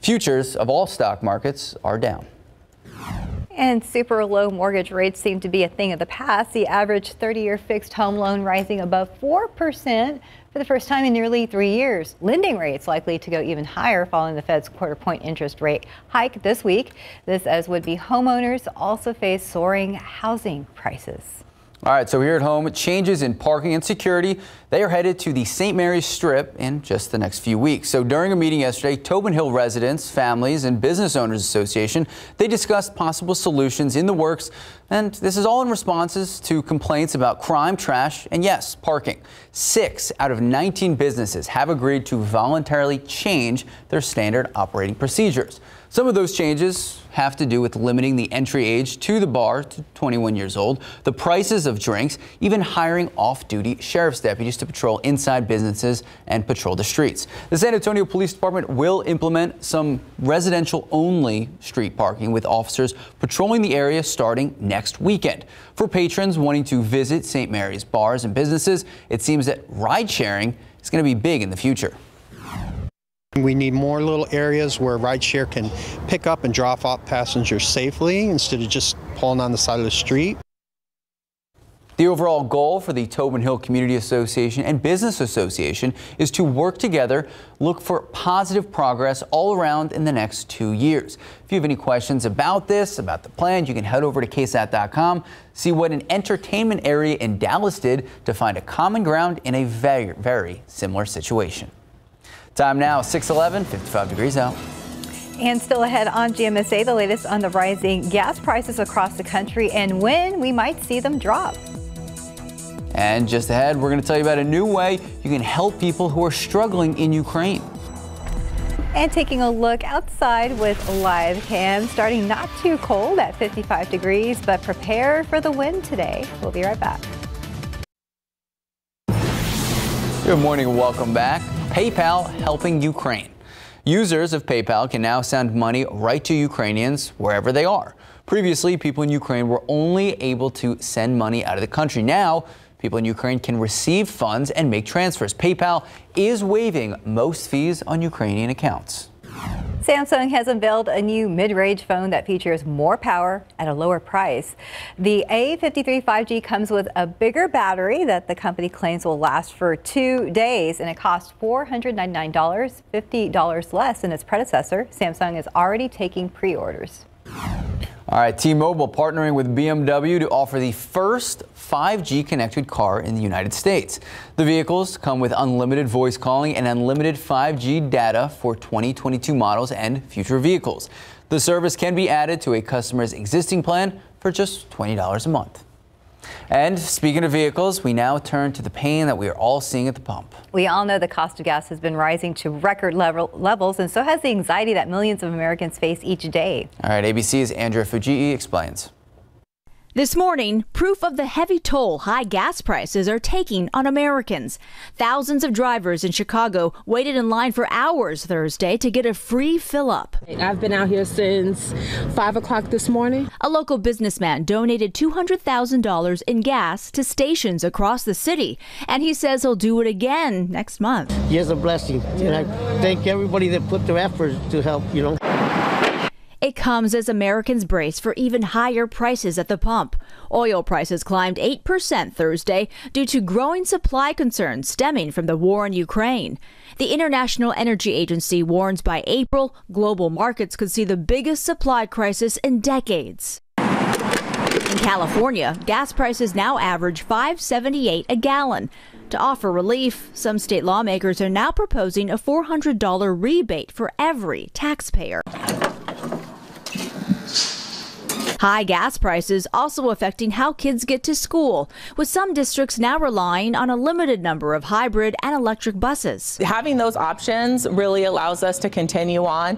futures of all stock markets are down. And super low mortgage rates seem to be a thing of the past. The average 30 year fixed home loan rising above 4% for the first time in nearly three years. Lending rates likely to go even higher following the Fed's quarter point interest rate hike this week. This as would be homeowners also face soaring housing prices. All right, so here at home, changes in parking and security. They are headed to the St. Mary's Strip in just the next few weeks. So during a meeting yesterday, Tobin Hill residents, families, and Business Owners Association, they discussed possible solutions in the works. And this is all in responses to complaints about crime, trash, and yes, parking. Six out of 19 businesses have agreed to voluntarily change their standard operating procedures. Some of those changes have to do with limiting the entry age to the bar to 21 years old, the prices of drinks, even hiring off-duty sheriff's deputies to patrol inside businesses and patrol the streets. The San Antonio Police Department will implement some residential-only street parking with officers patrolling the area starting next weekend. For patrons wanting to visit St. Mary's bars and businesses, it seems that ride sharing is going to be big in the future. We need more little areas where rideshare can pick up and drop off passengers safely instead of just pulling on the side of the street. The overall goal for the Tobin Hill Community Association and Business Association is to work together, look for positive progress all around in the next two years. If you have any questions about this, about the plan, you can head over to ksat.com, see what an entertainment area in Dallas did to find a common ground in a very, very similar situation. Time now, 611, 55 degrees out. And still ahead on GMSA, the latest on the rising gas prices across the country and when we might see them drop. And just ahead, we're going to tell you about a new way you can help people who are struggling in Ukraine. And taking a look outside with live cam, starting not too cold at 55 degrees, but prepare for the wind today. We'll be right back. Good morning and welcome back. PayPal helping Ukraine. Users of PayPal can now send money right to Ukrainians wherever they are. Previously, people in Ukraine were only able to send money out of the country. Now, people in Ukraine can receive funds and make transfers. PayPal is waiving most fees on Ukrainian accounts. Samsung has unveiled a new mid-range phone that features more power at a lower price. The A53 5G comes with a bigger battery that the company claims will last for two days, and it costs $499, $50 less than its predecessor. Samsung is already taking pre-orders. All right, T-Mobile partnering with BMW to offer the first 5G connected car in the United States. The vehicles come with unlimited voice calling and unlimited 5G data for 2022 models and future vehicles. The service can be added to a customer's existing plan for just $20 a month. And speaking of vehicles, we now turn to the pain that we are all seeing at the pump. We all know the cost of gas has been rising to record level levels, and so has the anxiety that millions of Americans face each day. All right, ABC's Andrea Fujii explains. This morning, proof of the heavy toll high gas prices are taking on Americans. Thousands of drivers in Chicago waited in line for hours Thursday to get a free fill up. I've been out here since 5 o'clock this morning. A local businessman donated $200,000 in gas to stations across the city, and he says he'll do it again next month. Here's a blessing, and I thank everybody that put their effort to help, you know. It comes as Americans brace for even higher prices at the pump. Oil prices climbed 8% Thursday due to growing supply concerns stemming from the war in Ukraine. The International Energy Agency warns by April, global markets could see the biggest supply crisis in decades. In California, gas prices now average 5.78 a gallon. To offer relief, some state lawmakers are now proposing a $400 rebate for every taxpayer. High gas prices also affecting how kids get to school, with some districts now relying on a limited number of hybrid and electric buses. Having those options really allows us to continue on.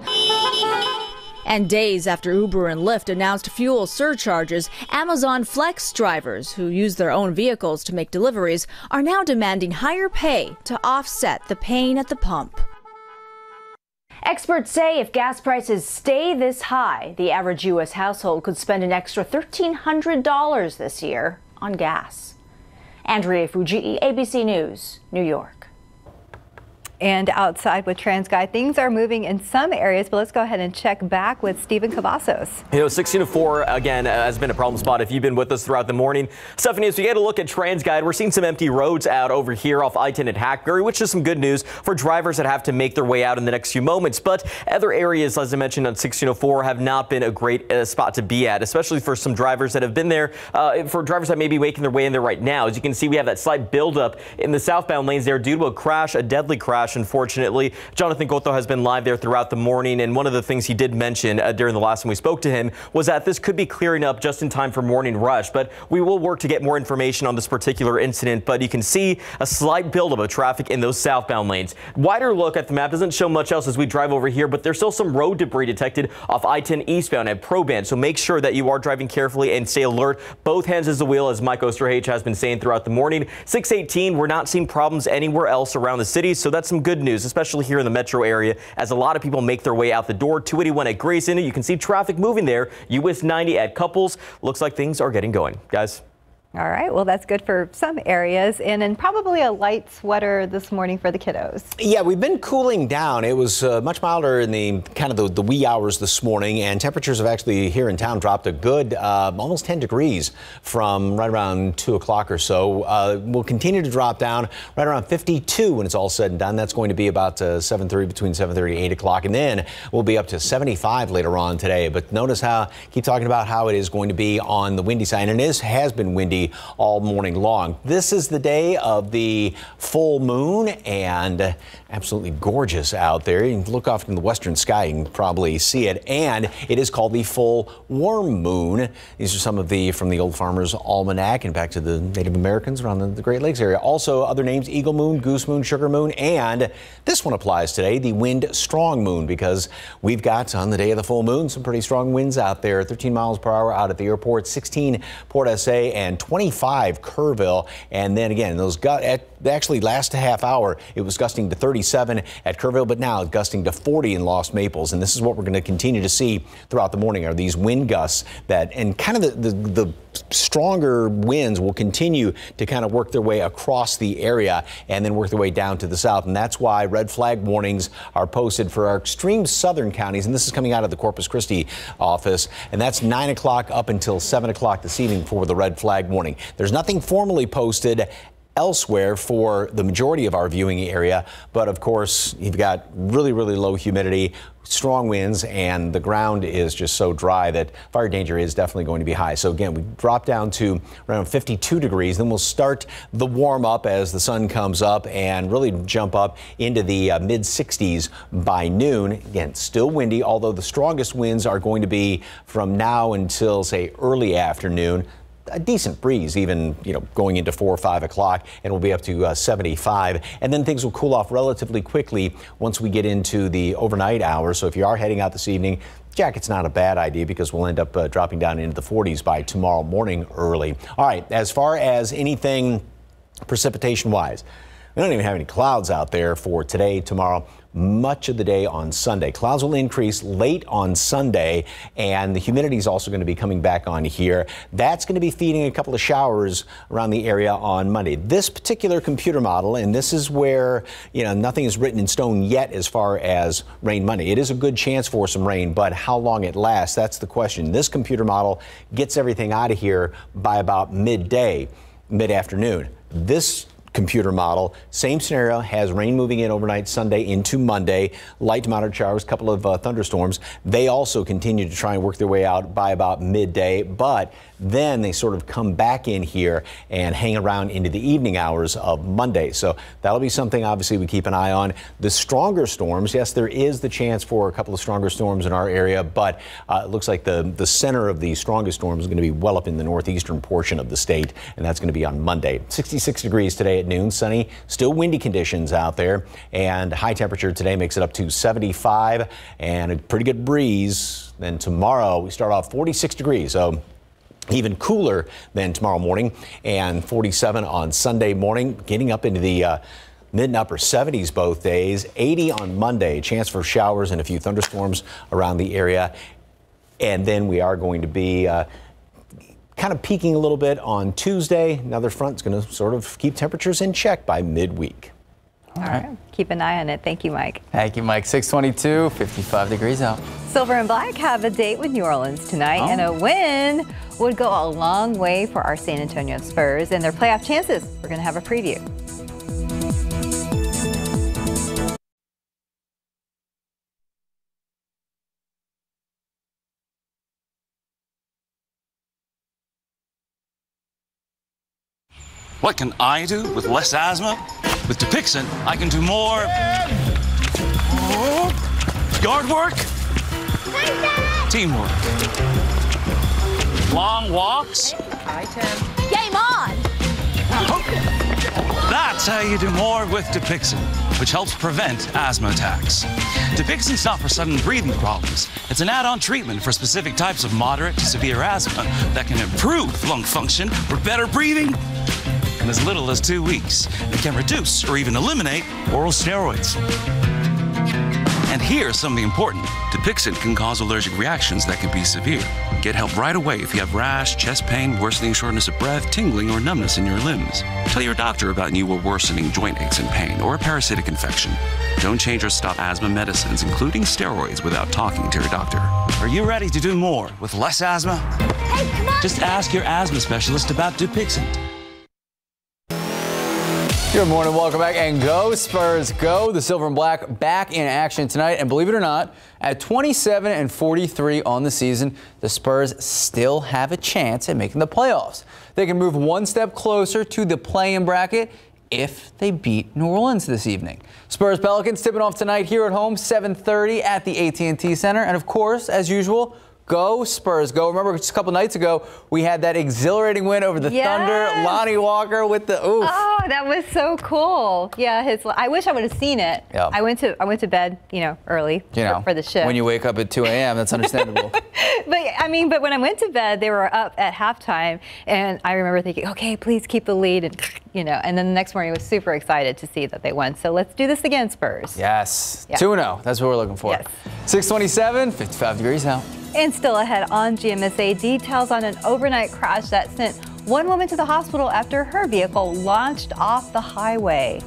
And days after Uber and Lyft announced fuel surcharges, Amazon Flex drivers who use their own vehicles to make deliveries are now demanding higher pay to offset the pain at the pump. Experts say if gas prices stay this high, the average U.S. household could spend an extra $1,300 this year on gas. Andrea Fujii, ABC News, New York. And outside with TransGuide, things are moving in some areas, but let's go ahead and check back with Stephen Cavazos. You know, 16 to 4 again uh, has been a problem spot if you've been with us throughout the morning. Stephanie, as we get a look at TransGuide, we're seeing some empty roads out over here off I-10 at Hackberry, which is some good news for drivers that have to make their way out in the next few moments. But other areas, as I mentioned on 1604, have not been a great uh, spot to be at, especially for some drivers that have been there, uh, for drivers that may be making their way in there right now. As you can see, we have that slight buildup in the southbound lanes there due to a crash, a deadly crash, unfortunately. Jonathan Cotto has been live there throughout the morning, and one of the things he did mention uh, during the last time we spoke to him was that this could be clearing up just in time for morning rush. But we will work to get more information on this particular incident. But you can see a slight buildup of traffic in those southbound lanes. Wider look at the map doesn't show much else as we drive over here, but there's still some road debris detected off I-10 eastbound at Probandt. So make sure that you are driving carefully and stay alert. Both hands as the wheel, as Mike Osterhage has been saying throughout the morning. 618, we're not seeing problems anywhere else around the city, so that's some good news, especially here in the metro area as a lot of people make their way out the door. 281 at Grayson, you can see traffic moving there. US 90 at Cupples. Looks like things are getting going. Guys. All right, well, that's good for some areas, and, probably a light sweater this morning for the kiddos. Yeah, we've been cooling down. It was uh, much milder in the kind of the, the, wee hours this morning, and temperatures have actually here in town dropped a good uh, almost 10 degrees from right around 2 o'clock or so. Uh, we'll continue to drop down right around 52 when it's all said and done. That's going to be about 7:30 between 7:30 and 8 o'clock, and then we'll be up to 75 later on today. But notice how keep talking about how it is going to be on the windy side, and it is has been windy all morning long. This is the day of the full moon and absolutely gorgeous out there. You can look off in the western sky, can probably see it. And it is called the full warm moon. These are some of the from the Old Farmer's Almanac and back to the Native Americans around the, the Great Lakes area. Also, other names Eagle Moon, Goose Moon, Sugar Moon, and this one applies today, the Wind Strong Moon, because we've got on the day of the full moon some pretty strong winds out there 13 miles per hour out at the airport, 16 Port SA, and 25 Kerrville. And then again, those at actually last half hour, it was gusting to 37 at Kerrville, but now it's gusting to 40 in Lost Maples. And this is what we're going to continue to see throughout the morning are these wind gusts that, and kind of the, the, the stronger winds will continue to kind of work their way across the area and then work their way down to the south. And that's why red flag warnings are posted for our extreme southern counties. And this is coming out of the Corpus Christi office. And that's 9 o'clock up until 7 o'clock this evening for the red flag warning. There's nothing formally posted elsewhere for the majority of our viewing area. But of course, you've got really, really low humidity, strong winds, and the ground is just so dry that fire danger is definitely going to be high. So again, we drop down to around 52 degrees. Then we'll start the warm up as the sun comes up and really jump up into the uh, mid 60s by noon. Again, still windy, although the strongest winds are going to be from now until say early afternoon a decent breeze, even you know going into four or five o'clock, and we'll be up to uh, 75. And then things will cool off relatively quickly once we get into the overnight hours. So if you are heading out this evening, jacket's not a bad idea because we'll end up uh, dropping down into the 40s by tomorrow morning early. All right, as far as anything precipitation wise. We don't even have any clouds out there for today, tomorrow, much of the day on Sunday. Clouds will increase late on Sunday, and the humidity is also going to be coming back on here. That's going to be feeding a couple of showers around the area on Monday. This particular computer model, and this is where, you know, nothing is written in stone yet as far as rain Monday. It is a good chance for some rain, but how long it lasts, that's the question. This computer model gets everything out of here by about midday, mid afternoon. This computer model. Same scenario has rain moving in overnight Sunday into Monday, light to moderate showers, couple of uh, thunderstorms. They also continue to try and work their way out by about midday, but then they sort of come back in here and hang around into the evening hours of Monday. So that'll be something obviously we keep an eye on. The stronger storms, yes, there is the chance for a couple of stronger storms in our area, but uh, it looks like the, the center of the strongest storm is going to be well up in the northeastern portion of the state, and that's going to be on Monday. 66 degrees today at noon, sunny, still windy conditions out there, and high temperature today makes it up to 75 and a pretty good breeze. Then tomorrow we start off 46 degrees. So even cooler than tomorrow morning and 47 on Sunday morning, getting up into the uh, mid and upper 70s both days. 80 on Monday, chance for showers and a few thunderstorms around the area. And then we are going to be uh, kind of peaking a little bit on Tuesday. Another front's going to sort of keep temperatures in check by midweek. All right. Keep an eye on it. Thank you, Mike. Thank you, Mike. 622, 55 degrees out. Silver and Black have a date with New Orleans tonight, oh. and a oh. win would go a long way for our San Antonio Spurs and their playoff chances. We're going to have a preview. What can I do with less asthma? With Dupixent, I can do more yard work, teamwork, long walks. Game on! That's how you do more with Dupixent, which helps prevent asthma attacks. Dupixent's not for sudden breathing problems. It's an add-on treatment for specific types of moderate to severe asthma that can improve lung function for better breathing in as little as two weeks and can reduce or even eliminate oral steroids. And here's something important. Dupixent can cause allergic reactions that can be severe. Get help right away if you have rash, chest pain, worsening shortness of breath, tingling, or numbness in your limbs. Tell your doctor about new or worsening joint aches and pain or a parasitic infection. Don't change or stop asthma medicines, including steroids, without talking to your doctor. Are you ready to do more with less asthma? Hey, come on! Just ask your asthma specialist about Dupixent. Good morning, welcome back, and go Spurs, go! The Silver and Black back in action tonight, and believe it or not, at 27 and 43 on the season, the Spurs still have a chance at making the playoffs. They can move one step closer to the play-in bracket if they beat New Orleans this evening. Spurs Pelicans tipping off tonight here at home, 7:30 at the AT&T Center, and of course, as usual. Go Spurs, go. Remember just a couple nights ago, we had that exhilarating win over the yes. Thunder. Lonnie Walker with the oof. Oh, that was so cool. Yeah, his. I wish I would have seen it. Yep. I went to I went to bed, you know, early you know, for, for the shift. When you wake up at 2 a.m., that's understandable. but I mean, but when I went to bed, they were up at halftime, and I remember thinking, okay, please keep the lead, and you know, and then the next morning I was super excited to see that they won. So let's do this again, Spurs. Yes, 2-0. That's what we're looking for. Yes. 627, 55 degrees out. And still ahead on GMSA, details on an overnight crash that sent one woman to the hospital after her vehicle launched off the highway.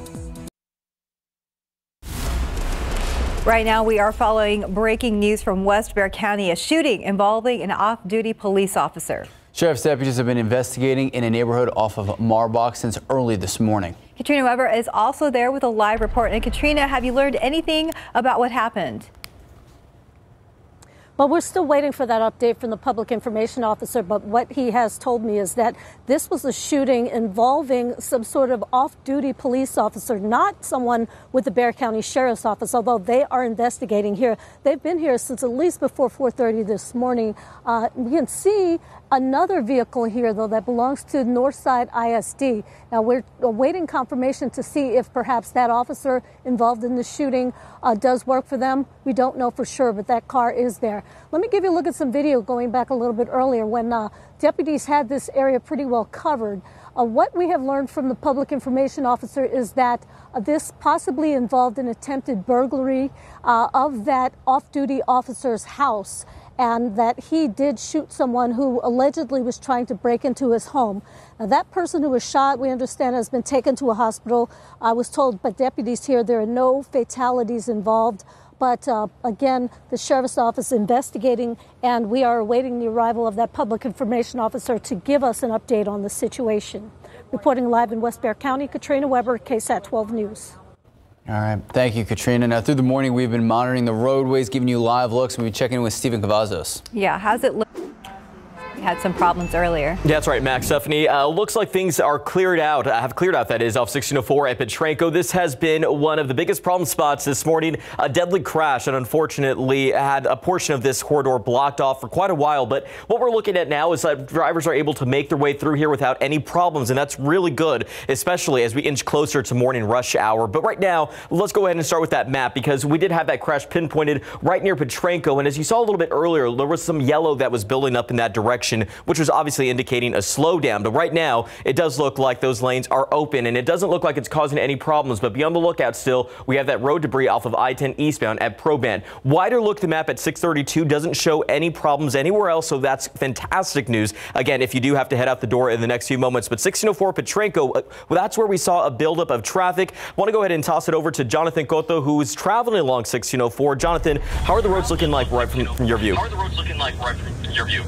Right now, we are following breaking news from West Bexar County, a shooting involving an off-duty police officer. Sheriff's deputies have been investigating in a neighborhood off of Marbach since early this morning. Katrina Weber is also there with a live report. And Katrina, have you learned anything about what happened? Well, we're still waiting for that update from the public information officer. But what he has told me is that this was a shooting involving some sort of off duty police officer, not someone with the Bexar County Sheriff's Office, although they are investigating here. They've been here since at least before 4.30 this morning. Uh, we can see another vehicle here, though, that belongs to Northside ISD. Now, we're awaiting confirmation to see if perhaps that officer involved in the shooting uh, does work for them. We don't know for sure, but that car is there. Let me give you a look at some video going back a little bit earlier when uh, deputies had this area pretty well covered. Uh, what we have learned from the public information officer is that uh, this possibly involved an attempted burglary uh, of that off duty officer's house and that he did shoot someone who allegedly was trying to break into his home. Now, that person who was shot, we understand, has been taken to a hospital. I was told by deputies here there are no fatalities involved. But uh, again, the sheriff's office investigating, and we are awaiting the arrival of that public information officer to give us an update on the situation. Reporting live in West Bexar County, Katrina Weber, KSAT 12 News. All right. Thank you, Katrina. Now, through the morning, we've been monitoring the roadways, giving you live looks. We've been checking in with Stephen Cavazos. Yeah, how's it look? Had some problems earlier. That's right, Max. Stephanie, uh, looks like things are cleared out, uh, have cleared out, that is, off 1604 at Potranco. This has been one of the biggest problem spots this morning. A deadly crash and unfortunately had a portion of this corridor blocked off for quite a while. But what we're looking at now is that drivers are able to make their way through here without any problems, and that's really good, especially as we inch closer to morning rush hour. But right now, let's go ahead and start with that map because we did have that crash pinpointed right near Potranco. And as you saw a little bit earlier, there was some yellow that was building up in that direction which was obviously indicating a slowdown. But right now, it does look like those lanes are open, and it doesn't look like it's causing any problems. But be on the lookout still. We have that road debris off of I-10 eastbound at Probandt. Wider look the map at 632 doesn't show any problems anywhere else, so that's fantastic news. Again, if you do have to head out the door in the next few moments. But 1604 Potranco, uh, well, that's where we saw a buildup of traffic. Want to go ahead and toss it over to Jonathan Cotto, who is traveling along 1604. Jonathan, how are the roads looking like right from, from your view? How are the roads looking like right from your view?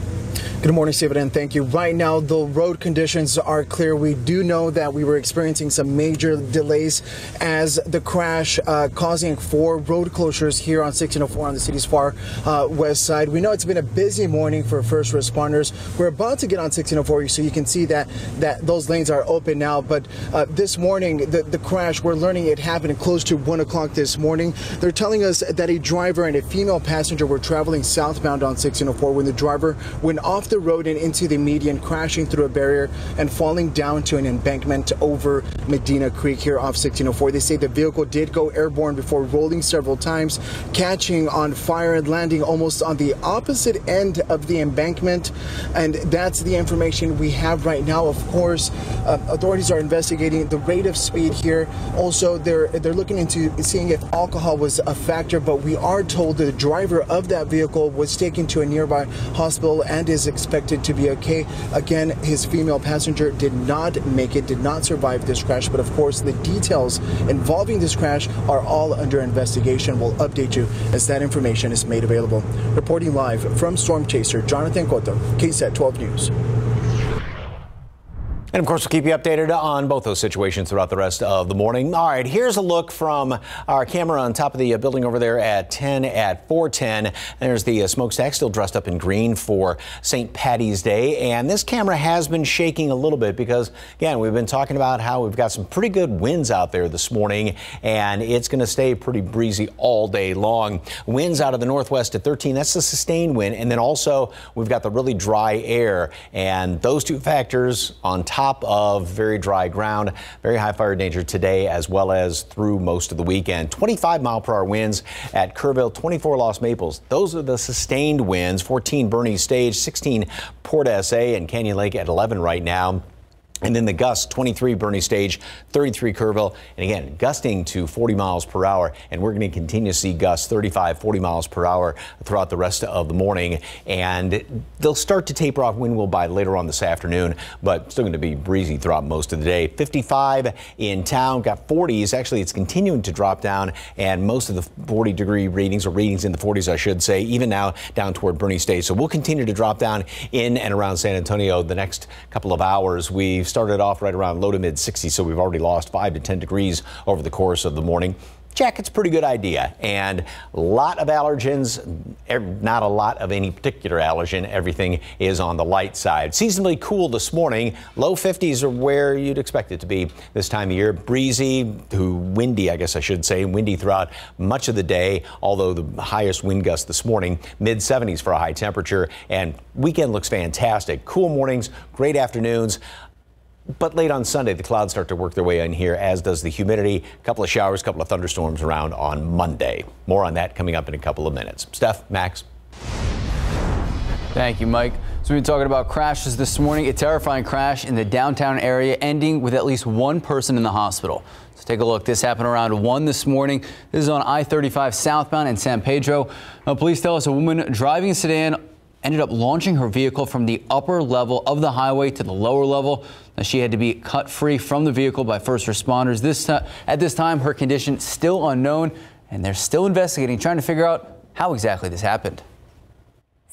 Good morning, Stephen, and thank you. Right now, the road conditions are clear. We do know that we were experiencing some major delays as the crash uh, causing four road closures here on 1604 on the city's far uh, west side. We know it's been a busy morning for first responders. We're about to get on 1604, so you can see that that those lanes are open now. But uh, this morning, the, the crash, we're learning it happened close to 1 o'clock this morning. They're telling us that a driver and a female passenger were traveling southbound on 1604 when the driver went off the road and into the median, crashing through a barrier and falling down to an embankment over Medio Creek here off 1604. They say the vehicle did go airborne before rolling several times, catching on fire and landing almost on the opposite end of the embankment. And that's the information we have right now. Of course, uh, authorities are investigating the rate of speed here. Also, they're they're looking into seeing if alcohol was a factor, but we are told the driver of that vehicle was taken to a nearby hospital and is expected to be okay. Again, his female passenger did not make it, did not survive this crash, but of course, the details involving this crash are all under investigation. We'll update you as that information is made available. Reporting live from Storm Chaser, Jonathan Cotto, KSAT 12 News. And of course, we'll keep you updated on both those situations throughout the rest of the morning. All right, here's a look from our camera on top of the uh, building over there at 10 at 410. There's the uh, smokestack still dressed up in green for St. Patty's Day. And this camera has been shaking a little bit because, again, we've been talking about how we've got some pretty good winds out there this morning, and it's going to stay pretty breezy all day long. Winds out of the northwest at 13, that's the sustained wind. And then also, we've got the really dry air. And those two factors on top top of very dry ground. Very high fire danger today as well as through most of the weekend. 25 mile per hour winds at Kerrville, 24 Lost Maples. Those are the sustained winds. 14 Boerne Stage, 16 Port SA and Canyon Lake at 11 right now. And then the gusts 23 Boerne Stage, 33 Kerrville, and again, gusting to 40 miles per hour. And we're going to continue to see gusts 35, 40 miles per hour throughout the rest of the morning. And they'll start to taper off wind will by later on this afternoon, but still going to be breezy throughout most of the day. 55 in town, got 40s. Actually, it's continuing to drop down, and most of the 40 degree readings or readings in the 40s, I should say, even now down toward Boerne Stage. So we'll continue to drop down in and around San Antonio the next couple of hours. We've started off right around low to mid 60s, so we've already lost 5 to 10 degrees over the course of the morning. Jacket's pretty good idea. And a lot of allergens, er, not a lot of any particular allergen. Everything is on the light side. Seasonably cool this morning. Low 50s are where you'd expect it to be this time of year. Breezy to windy, I guess I should say. Windy throughout much of the day, although the highest wind gust this morning, mid 70s for a high temperature. And weekend looks fantastic. Cool mornings, great afternoons. But late on Sunday, the clouds start to work their way in here, as does the humidity. A couple of showers, a couple of thunderstorms around on Monday. More on that coming up in a couple of minutes. Steph, Max. Thank you, Mike. So we've been talking about crashes this morning. A terrifying crash in the downtown area ending with at least one person in the hospital. So take a look. This happened around 1 this morning. This is on I-35 southbound in San Pedro. Now, police tell us a woman driving a sedan ended up launching her vehicle from the upper level of the highway to the lower level. Now, she had to be cut free from the vehicle by first responders. This At this time, her condition still unknown, and they're still investigating, trying to figure out how exactly this happened.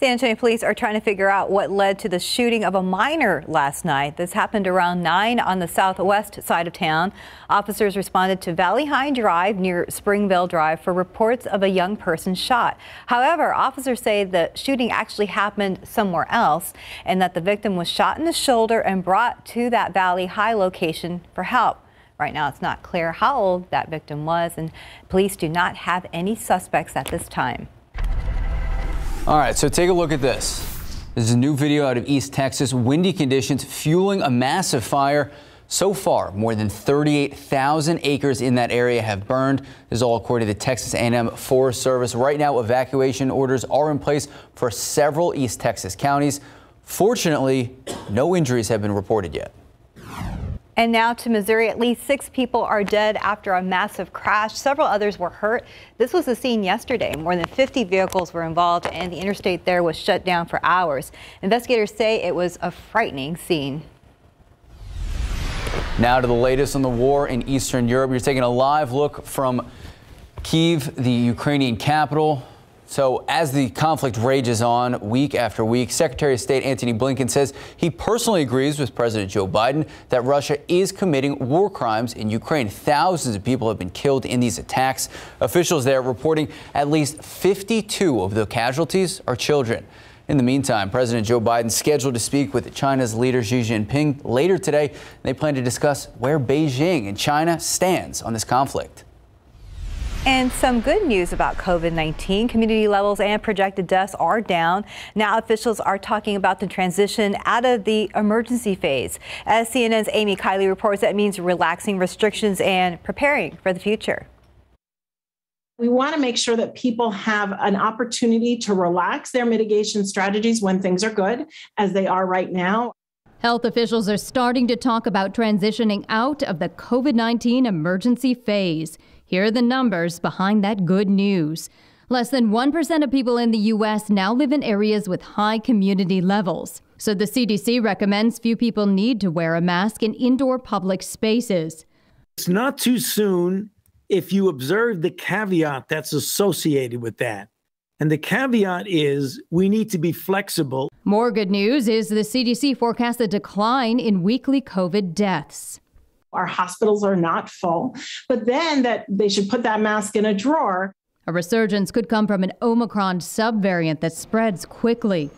San Antonio police are trying to figure out what led to the shooting of a minor last night. This happened around 9 on the southwest side of town. Officers responded to Valley High Drive near Springville Drive for reports of a young person shot. However, officers say the shooting actually happened somewhere else and that the victim was shot in the shoulder and brought to that Valley High location for help. Right now, it's not clear how old that victim was, and police do not have any suspects at this time. All right, so take a look at this. This is a new video out of East Texas. Windy conditions fueling a massive fire. So far, more than 38,000 acres in that area have burned. This is all according to the Texas A&M Forest Service. Right now, evacuation orders are in place for several East Texas counties. Fortunately, no injuries have been reported yet. And now to Missouri, at least six people are dead after a massive crash. Several others were hurt. This was the scene yesterday. More than 50 vehicles were involved and the interstate there was shut down for hours. Investigators say it was a frightening scene. Now to the latest on the war in Eastern Europe. You're taking a live look from Kiev, the Ukrainian capital. So as the conflict rages on week after week, Secretary of State Antony Blinken says he personally agrees with President Joe Biden that Russia is committing war crimes in Ukraine. Thousands of people have been killed in these attacks. Officials there reporting at least 52 of the casualties are children. In the meantime, President Joe Biden scheduled to speak with China's leader Xi Jinping later today. They plan to discuss where Beijing and China stands on this conflict. And some good news about COVID-19. Community levels and projected deaths are down. Now officials are talking about the transition out of the emergency phase. As CNN's Amy Kiley reports, that means relaxing restrictions and preparing for the future. We want to make sure that people have an opportunity to relax their mitigation strategies when things are good, as they are right now. Health officials are starting to talk about transitioning out of the COVID 19 emergency phase. Here are the numbers behind that good news. Less than 1% of people in the U.S. now live in areas with high community levels. So the CDC recommends few people need to wear a mask in indoor public spaces. It's not too soon if you observe the caveat that's associated with that. And the caveat is we need to be flexible. More good news is the CDC forecasts a decline in weekly COVID deaths our hospitals are not full, but then that they should put that mask in a drawer. A resurgence could come from an Omicron subvariant that spreads quickly.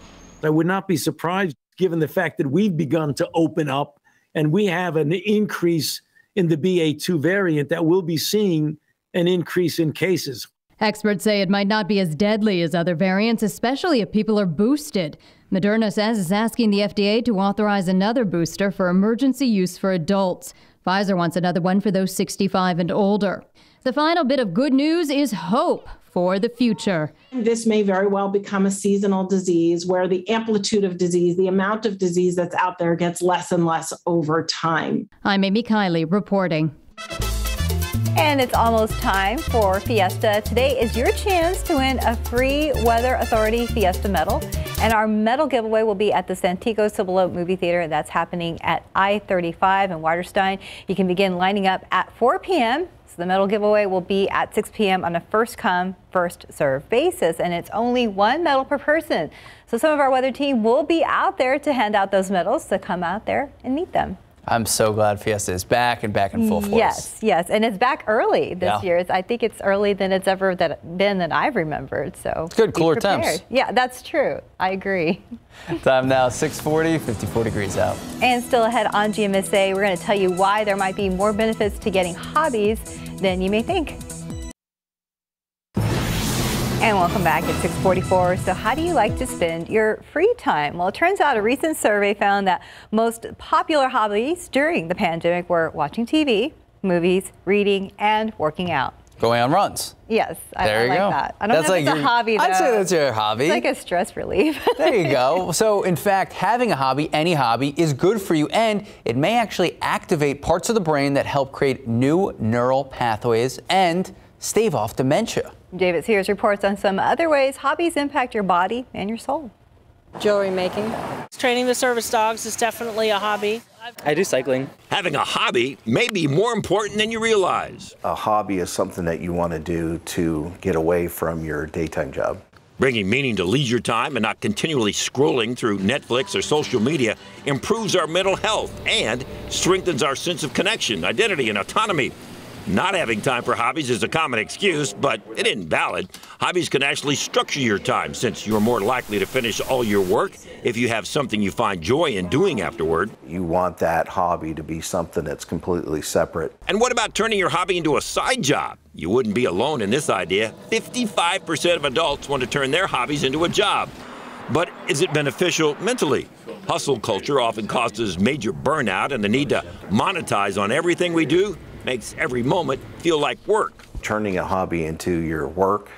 I would not be surprised given the fact that we've begun to open up and we have an increase in the BA2 variant that we'll be seeing an increase in cases. Experts say it might not be as deadly as other variants, especially if people are boosted. Moderna says it's asking the FDA to authorize another booster for emergency use for adults. Pfizer wants another one for those 65 and older. The final bit of good news is hope for the future. This may very well become a seasonal disease where the amplitude of disease, the amount of disease that's out there gets less and less over time. I'm Amy Kiley reporting. And it's almost time for Fiesta. Today is your chance to win a free Weather Authority Fiesta medal. And our medal giveaway will be at the Santikos Cibolo Movie Theater. That's happening at I-35 in Waterstein. You can begin lining up at 4 p.m. So the medal giveaway will be at 6 p.m. on a first come, first serve basis. And it's only one medal per person. So some of our weather team will be out there to hand out those medals. So come out there and meet them. I'm so glad Fiesta is back and back in full force. Yes, yes, and it's back early this Yeah. year. It's, I think it's early than it's ever that, been that I've remembered. So It's good, cooler temps. Yeah, that's true. I agree. Time now 640, 54 degrees out. And still ahead on GMSA, we're going to tell you why there might be more benefits to getting hobbies than you may think. And welcome back at 644. So how do you like to spend your free time? Well, it turns out a recent survey found that most popular hobbies during the pandemic were watching TV, movies, reading, and working out. Going on runs. Yes, I, There I you like go. that. I don't That's know if like it's a your- hobby. I'd say that's your hobby. It's like a stress relief. There you go. So, in fact, having a hobby, any hobby, is good for you, and it may actually activate parts of the brain that help create new neural pathways and stave off dementia. David Sears reports on some other ways hobbies impact your body and your soul. Jewelry making. Training the service dogs is definitely a hobby. I do cycling. Having a hobby may be more important than you realize. A hobby is something that you want to do to get away from your daytime job. Bringing meaning to leisure time and not continually scrolling through Netflix or social media improves our mental health and strengthens our sense of connection, identity, and autonomy. Not having time for hobbies is a common excuse, but it isn't valid. Hobbies can actually structure your time since you're more likely to finish all your work if you have something you find joy in doing afterward. You want that hobby to be something that's completely separate. And what about turning your hobby into a side job? You wouldn't be alone in this idea. 55% of adults want to turn their hobbies into a job. But is it beneficial mentally? Hustle culture often causes major burnout, and the need to monetize on everything we do makes every moment feel like work. Turning a hobby into your work,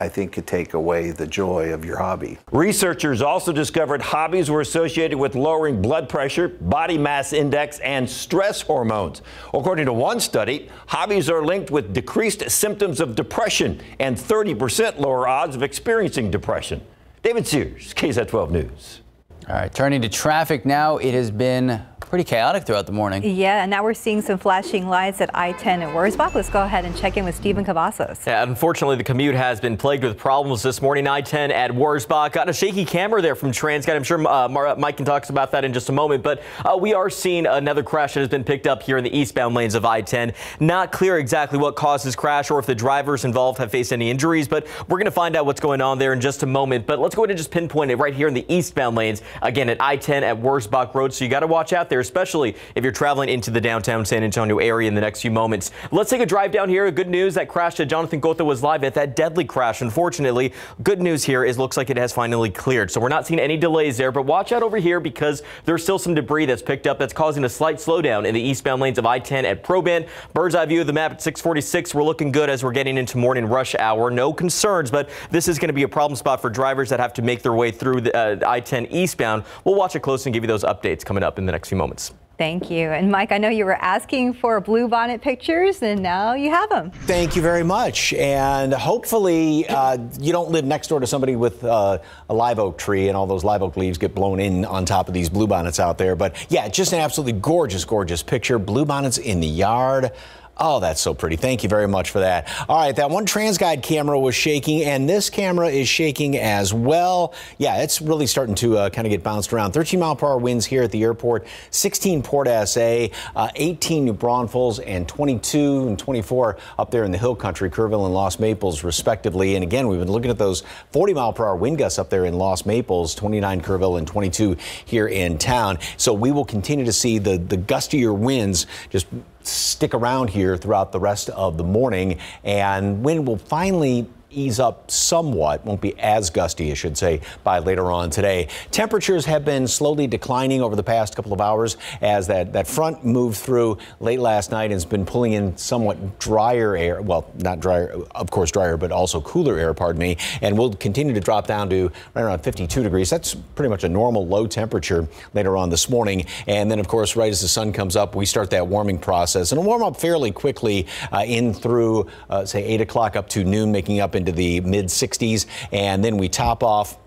I think, could take away the joy of your hobby. Researchers also discovered hobbies were associated with lowering blood pressure, body mass index, and stress hormones. According to one study, hobbies are linked with decreased symptoms of depression and 30% lower odds of experiencing depression. David Sears, KSAT 12 News. All right, turning to traffic now, it has been pretty chaotic throughout the morning. Yeah, and now we're seeing some flashing lights at I-10 at Wurzbach. Let's go ahead and check in with Stephen Cavazos. Yeah, unfortunately, the commute has been plagued with problems this morning. I-10 at Wurzbach. Got a shaky camera there from TransGuide. I'm sure uh, Mar- Mike can talk about that in just a moment. But uh, we are seeing another crash that has been picked up here in the eastbound lanes of I-10. Not clear exactly what caused this crash or if the drivers involved have faced any injuries, but we're going to find out what's going on there in just a moment. But let's go ahead and just pinpoint it right here in the eastbound lanes. Again, at I-10 at Wurzbach Road. So you got to watch out there, especially if you're traveling into the downtown San Antonio area in the next few moments. Let's take a drive down here. Good news that crash that Jonathan Cotto was live at, that deadly crash. Unfortunately, good news here is looks like it has finally cleared. So we're not seeing any delays there, but watch out over here because there's still some debris that's picked up that's causing a slight slowdown in the eastbound lanes of I-10 at Probandt. Bird's eye view of the map at 646. We're looking good as we're getting into morning rush hour. No concerns, but this is going to be a problem spot for drivers that have to make their way through the uh, I-10 eastbound. We'll watch it close and give you those updates coming up in the next few moments. Thank you. And Mike, I know you were asking for blue bonnet pictures, and now you have them. Thank you very much. And hopefully, uh, you don't live next door to somebody with uh, a live oak tree and all those live oak leaves get blown in on top of these bluebonnets out there. But yeah, just an absolutely gorgeous, gorgeous picture. Bluebonnets in the yard. Oh, that's so pretty. Thank you very much for that. All right, that one TransGuide camera was shaking, and this camera is shaking as well. Yeah, it's really starting to uh, kind of get bounced around. 13 mile per hour winds here at the airport, 16 Port SA, uh, 18 New Braunfels, and 22 and 24 up there in the hill country, Kerrville and Lost Maples, respectively. And again, we've been looking at those 40 mile per hour wind gusts up there in Lost Maples, 29 Kerrville, and 22 here in town. So we will continue to see the, the gustier winds just stick around here throughout the rest of the morning, and wind will finally ease up somewhat, won't be as gusty, I should say, by later on today. Temperatures have been slowly declining over the past couple of hours as that, that front moved through late last night and has been pulling in somewhat drier air. Well, not drier, of course, drier, but also cooler air, pardon me. And we'll continue to drop down to right around 52 degrees. That's pretty much a normal low temperature later on this morning. And then, of course, right as the sun comes up, we start that warming process. And it'll warm up fairly quickly uh, in through, uh, say, 8 o'clock up to noon, making up into the mid 60s. And then we top off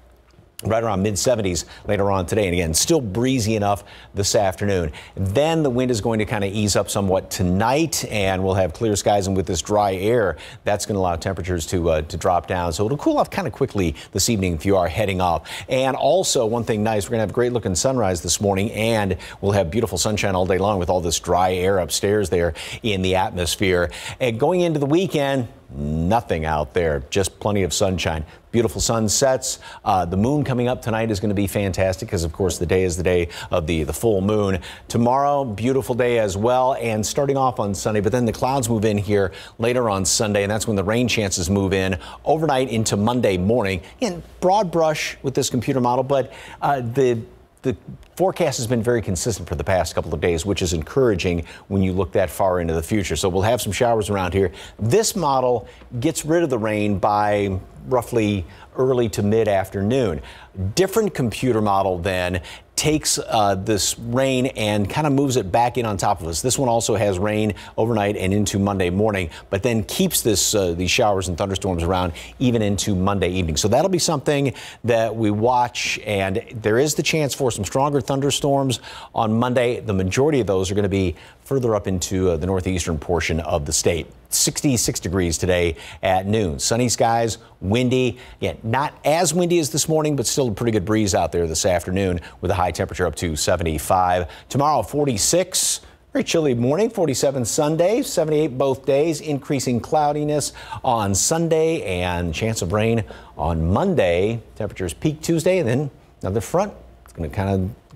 right around mid 70s later on today. And again, still breezy enough this afternoon. Then the wind is going to kind of ease up somewhat tonight, and we'll have clear skies. And with this dry air, that's going to allow temperatures to uh, to drop down. So it'll cool off kind of quickly this evening if you are heading off. And also, one thing nice, we're going to have a great looking sunrise this morning, and we'll have beautiful sunshine all day long with all this dry air upstairs there in the atmosphere. And going into the weekend, nothing out there, just plenty of sunshine. Beautiful sunsets. Uh, the moon coming up tonight is going to be fantastic because, of course, the day is the day of the, the full moon. Tomorrow, beautiful day as well, and starting off on Sunday, but then the clouds move in here later on Sunday, and that's when the rain chances move in overnight into Monday morning. And broad brush with this computer model, but uh, the the forecast has been very consistent for the past couple of days, which is encouraging when you look that far into the future. So we'll have some showers around here. This model gets rid of the rain by roughly early to mid afternoon. Different computer model then takes uh, this rain and kind of moves it back in on top of us. This one also has rain overnight and into Monday morning, but then keeps this uh, these showers and thunderstorms around even into Monday evening. So that'll be something that we watch, and there is the chance for some stronger thunderstorms on Monday. The majority of those are going to be further up into uh, the northeastern portion of the state. 66 degrees today at noon. Sunny skies, windy. Yeah, not as windy as this morning, but still a pretty good breeze out there this afternoon with a high temperature up to 75. Tomorrow, 46. Very chilly morning, 47 Sunday, 78 both days, increasing cloudiness on Sunday and chance of rain on Monday. Temperatures peak Tuesday and then another front. It's going to kind of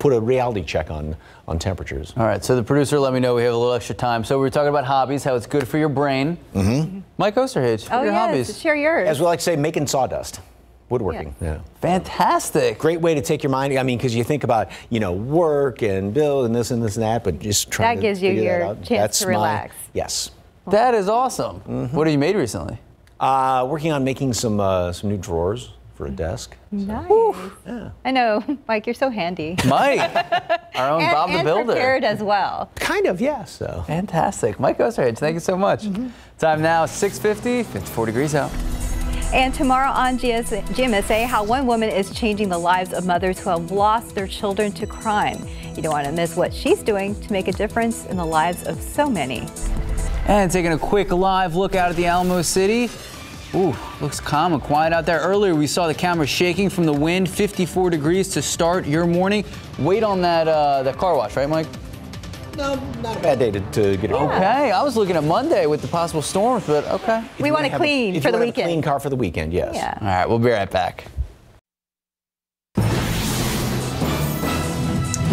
put a reality check on on temperatures. All right, so the producer let me know we have a little extra time. So we were talking about hobbies, how it's good for your brain. Mm-hmm. Mike Osterhage, Oh, your yes, hobbies. share yours. As we like to say, making sawdust. Woodworking. Yeah. Fantastic. Great way to take your mind. I mean, because you think about, you know, work and build and this and this and that, but just trying That to gives you your chance That's to my- relax. yes. That is awesome. Mm-hmm. What have you made recently? Uh, working on making some uh, some new drawers for a desk. Nice. I know, Mike, you're so handy. Mike, our own and, Bob the and Builder. prepared as well. Kind of, yes. So. Fantastic. Mike Osterhage, thank you so much. Mm-hmm. Time now, 6.50, 54 degrees out. And tomorrow on GS, GMSA, how one woman is changing the lives of mothers who have lost their children to crime. You don't want to miss what she's doing to make a difference in the lives of so many. And taking a quick live look out at the Alamo City. Ooh, looks calm and quiet out there. Earlier, we saw the camera shaking from the wind, 54 degrees to start your morning. Wait on that, uh, that car wash, right, Mike? No, not a bad day to, to get it. Okay, I was looking at Monday with the possible storms, but okay. If you wanna clean a- if you wanna have a clean car for the weekend, yes. Yeah. All right, we'll be right back.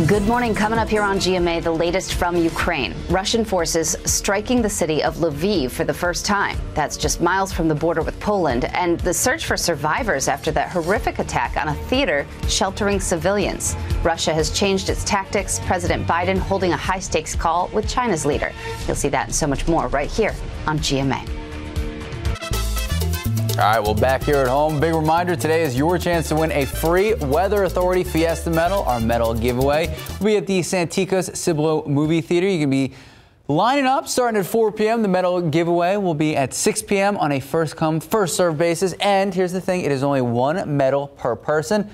Good morning. Coming up here on GMA, the latest from Ukraine. Russian forces striking the city of Lviv for the first time. That's just miles from the border with Poland. And the search for survivors after that horrific attack on a theater sheltering civilians. Russia has changed its tactics. President Biden holding a high stakes call with China's leader. You'll see that and so much more right here on GMA. All right, well, back here at home, big reminder today is your chance to win a free Weather Authority Fiesta medal, our medal giveaway. We'll be at the Santikos Cibolo Movie Theater. You can be lining up starting at 4 p.m. The medal giveaway will be at 6 p.m. on a first come, first served basis. And here's the thing it is only one medal per person.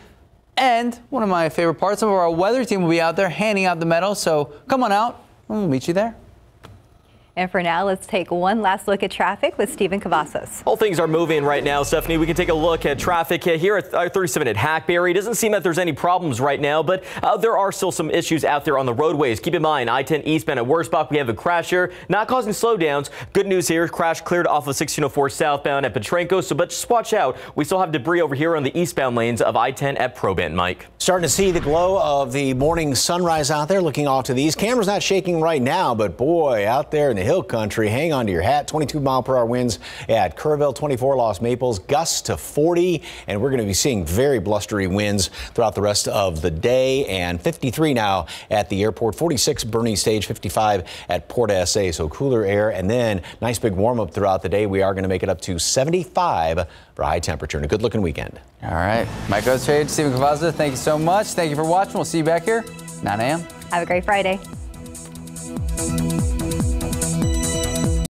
And one of my favorite parts, some of our weather team will be out there handing out the medals. So come on out, we'll meet you there. And for now, let's take one last look at traffic with Stephen Cavazos. All things are moving right now, Stephanie. We can take a look at traffic here at uh, 37 at Hackberry. Doesn't seem that there's any problems right now, but uh, there are still some issues out there on the roadways. Keep in mind, I-10 eastbound at Wurzbach, we have a crash here, not causing slowdowns. Good news here, crash cleared off of 1604 southbound at Potranco, so but just watch out. We still have debris over here on the eastbound lanes of I-10 at Probandt, Mike. Starting to see the glow of the morning sunrise out there looking off to the east. Camera's not shaking right now, but boy, out there in the hill country, hang on to your hat. 22 mile per hour winds at Kerrville, 24 Los Maples, gusts to 40, and we're going to be seeing very blustery winds throughout the rest of the day. And 53 now at the airport, 46 Boerne Stage, 55 at Port SA. So cooler air, and then nice big warm up throughout the day. We are going to make it up to 75 for high temperature and a good looking weekend. All right, Mike Osterhage, Stephen Cavazos, thank you so much. Thank you for watching. We'll see you back here 9 a.m. Have a great Friday.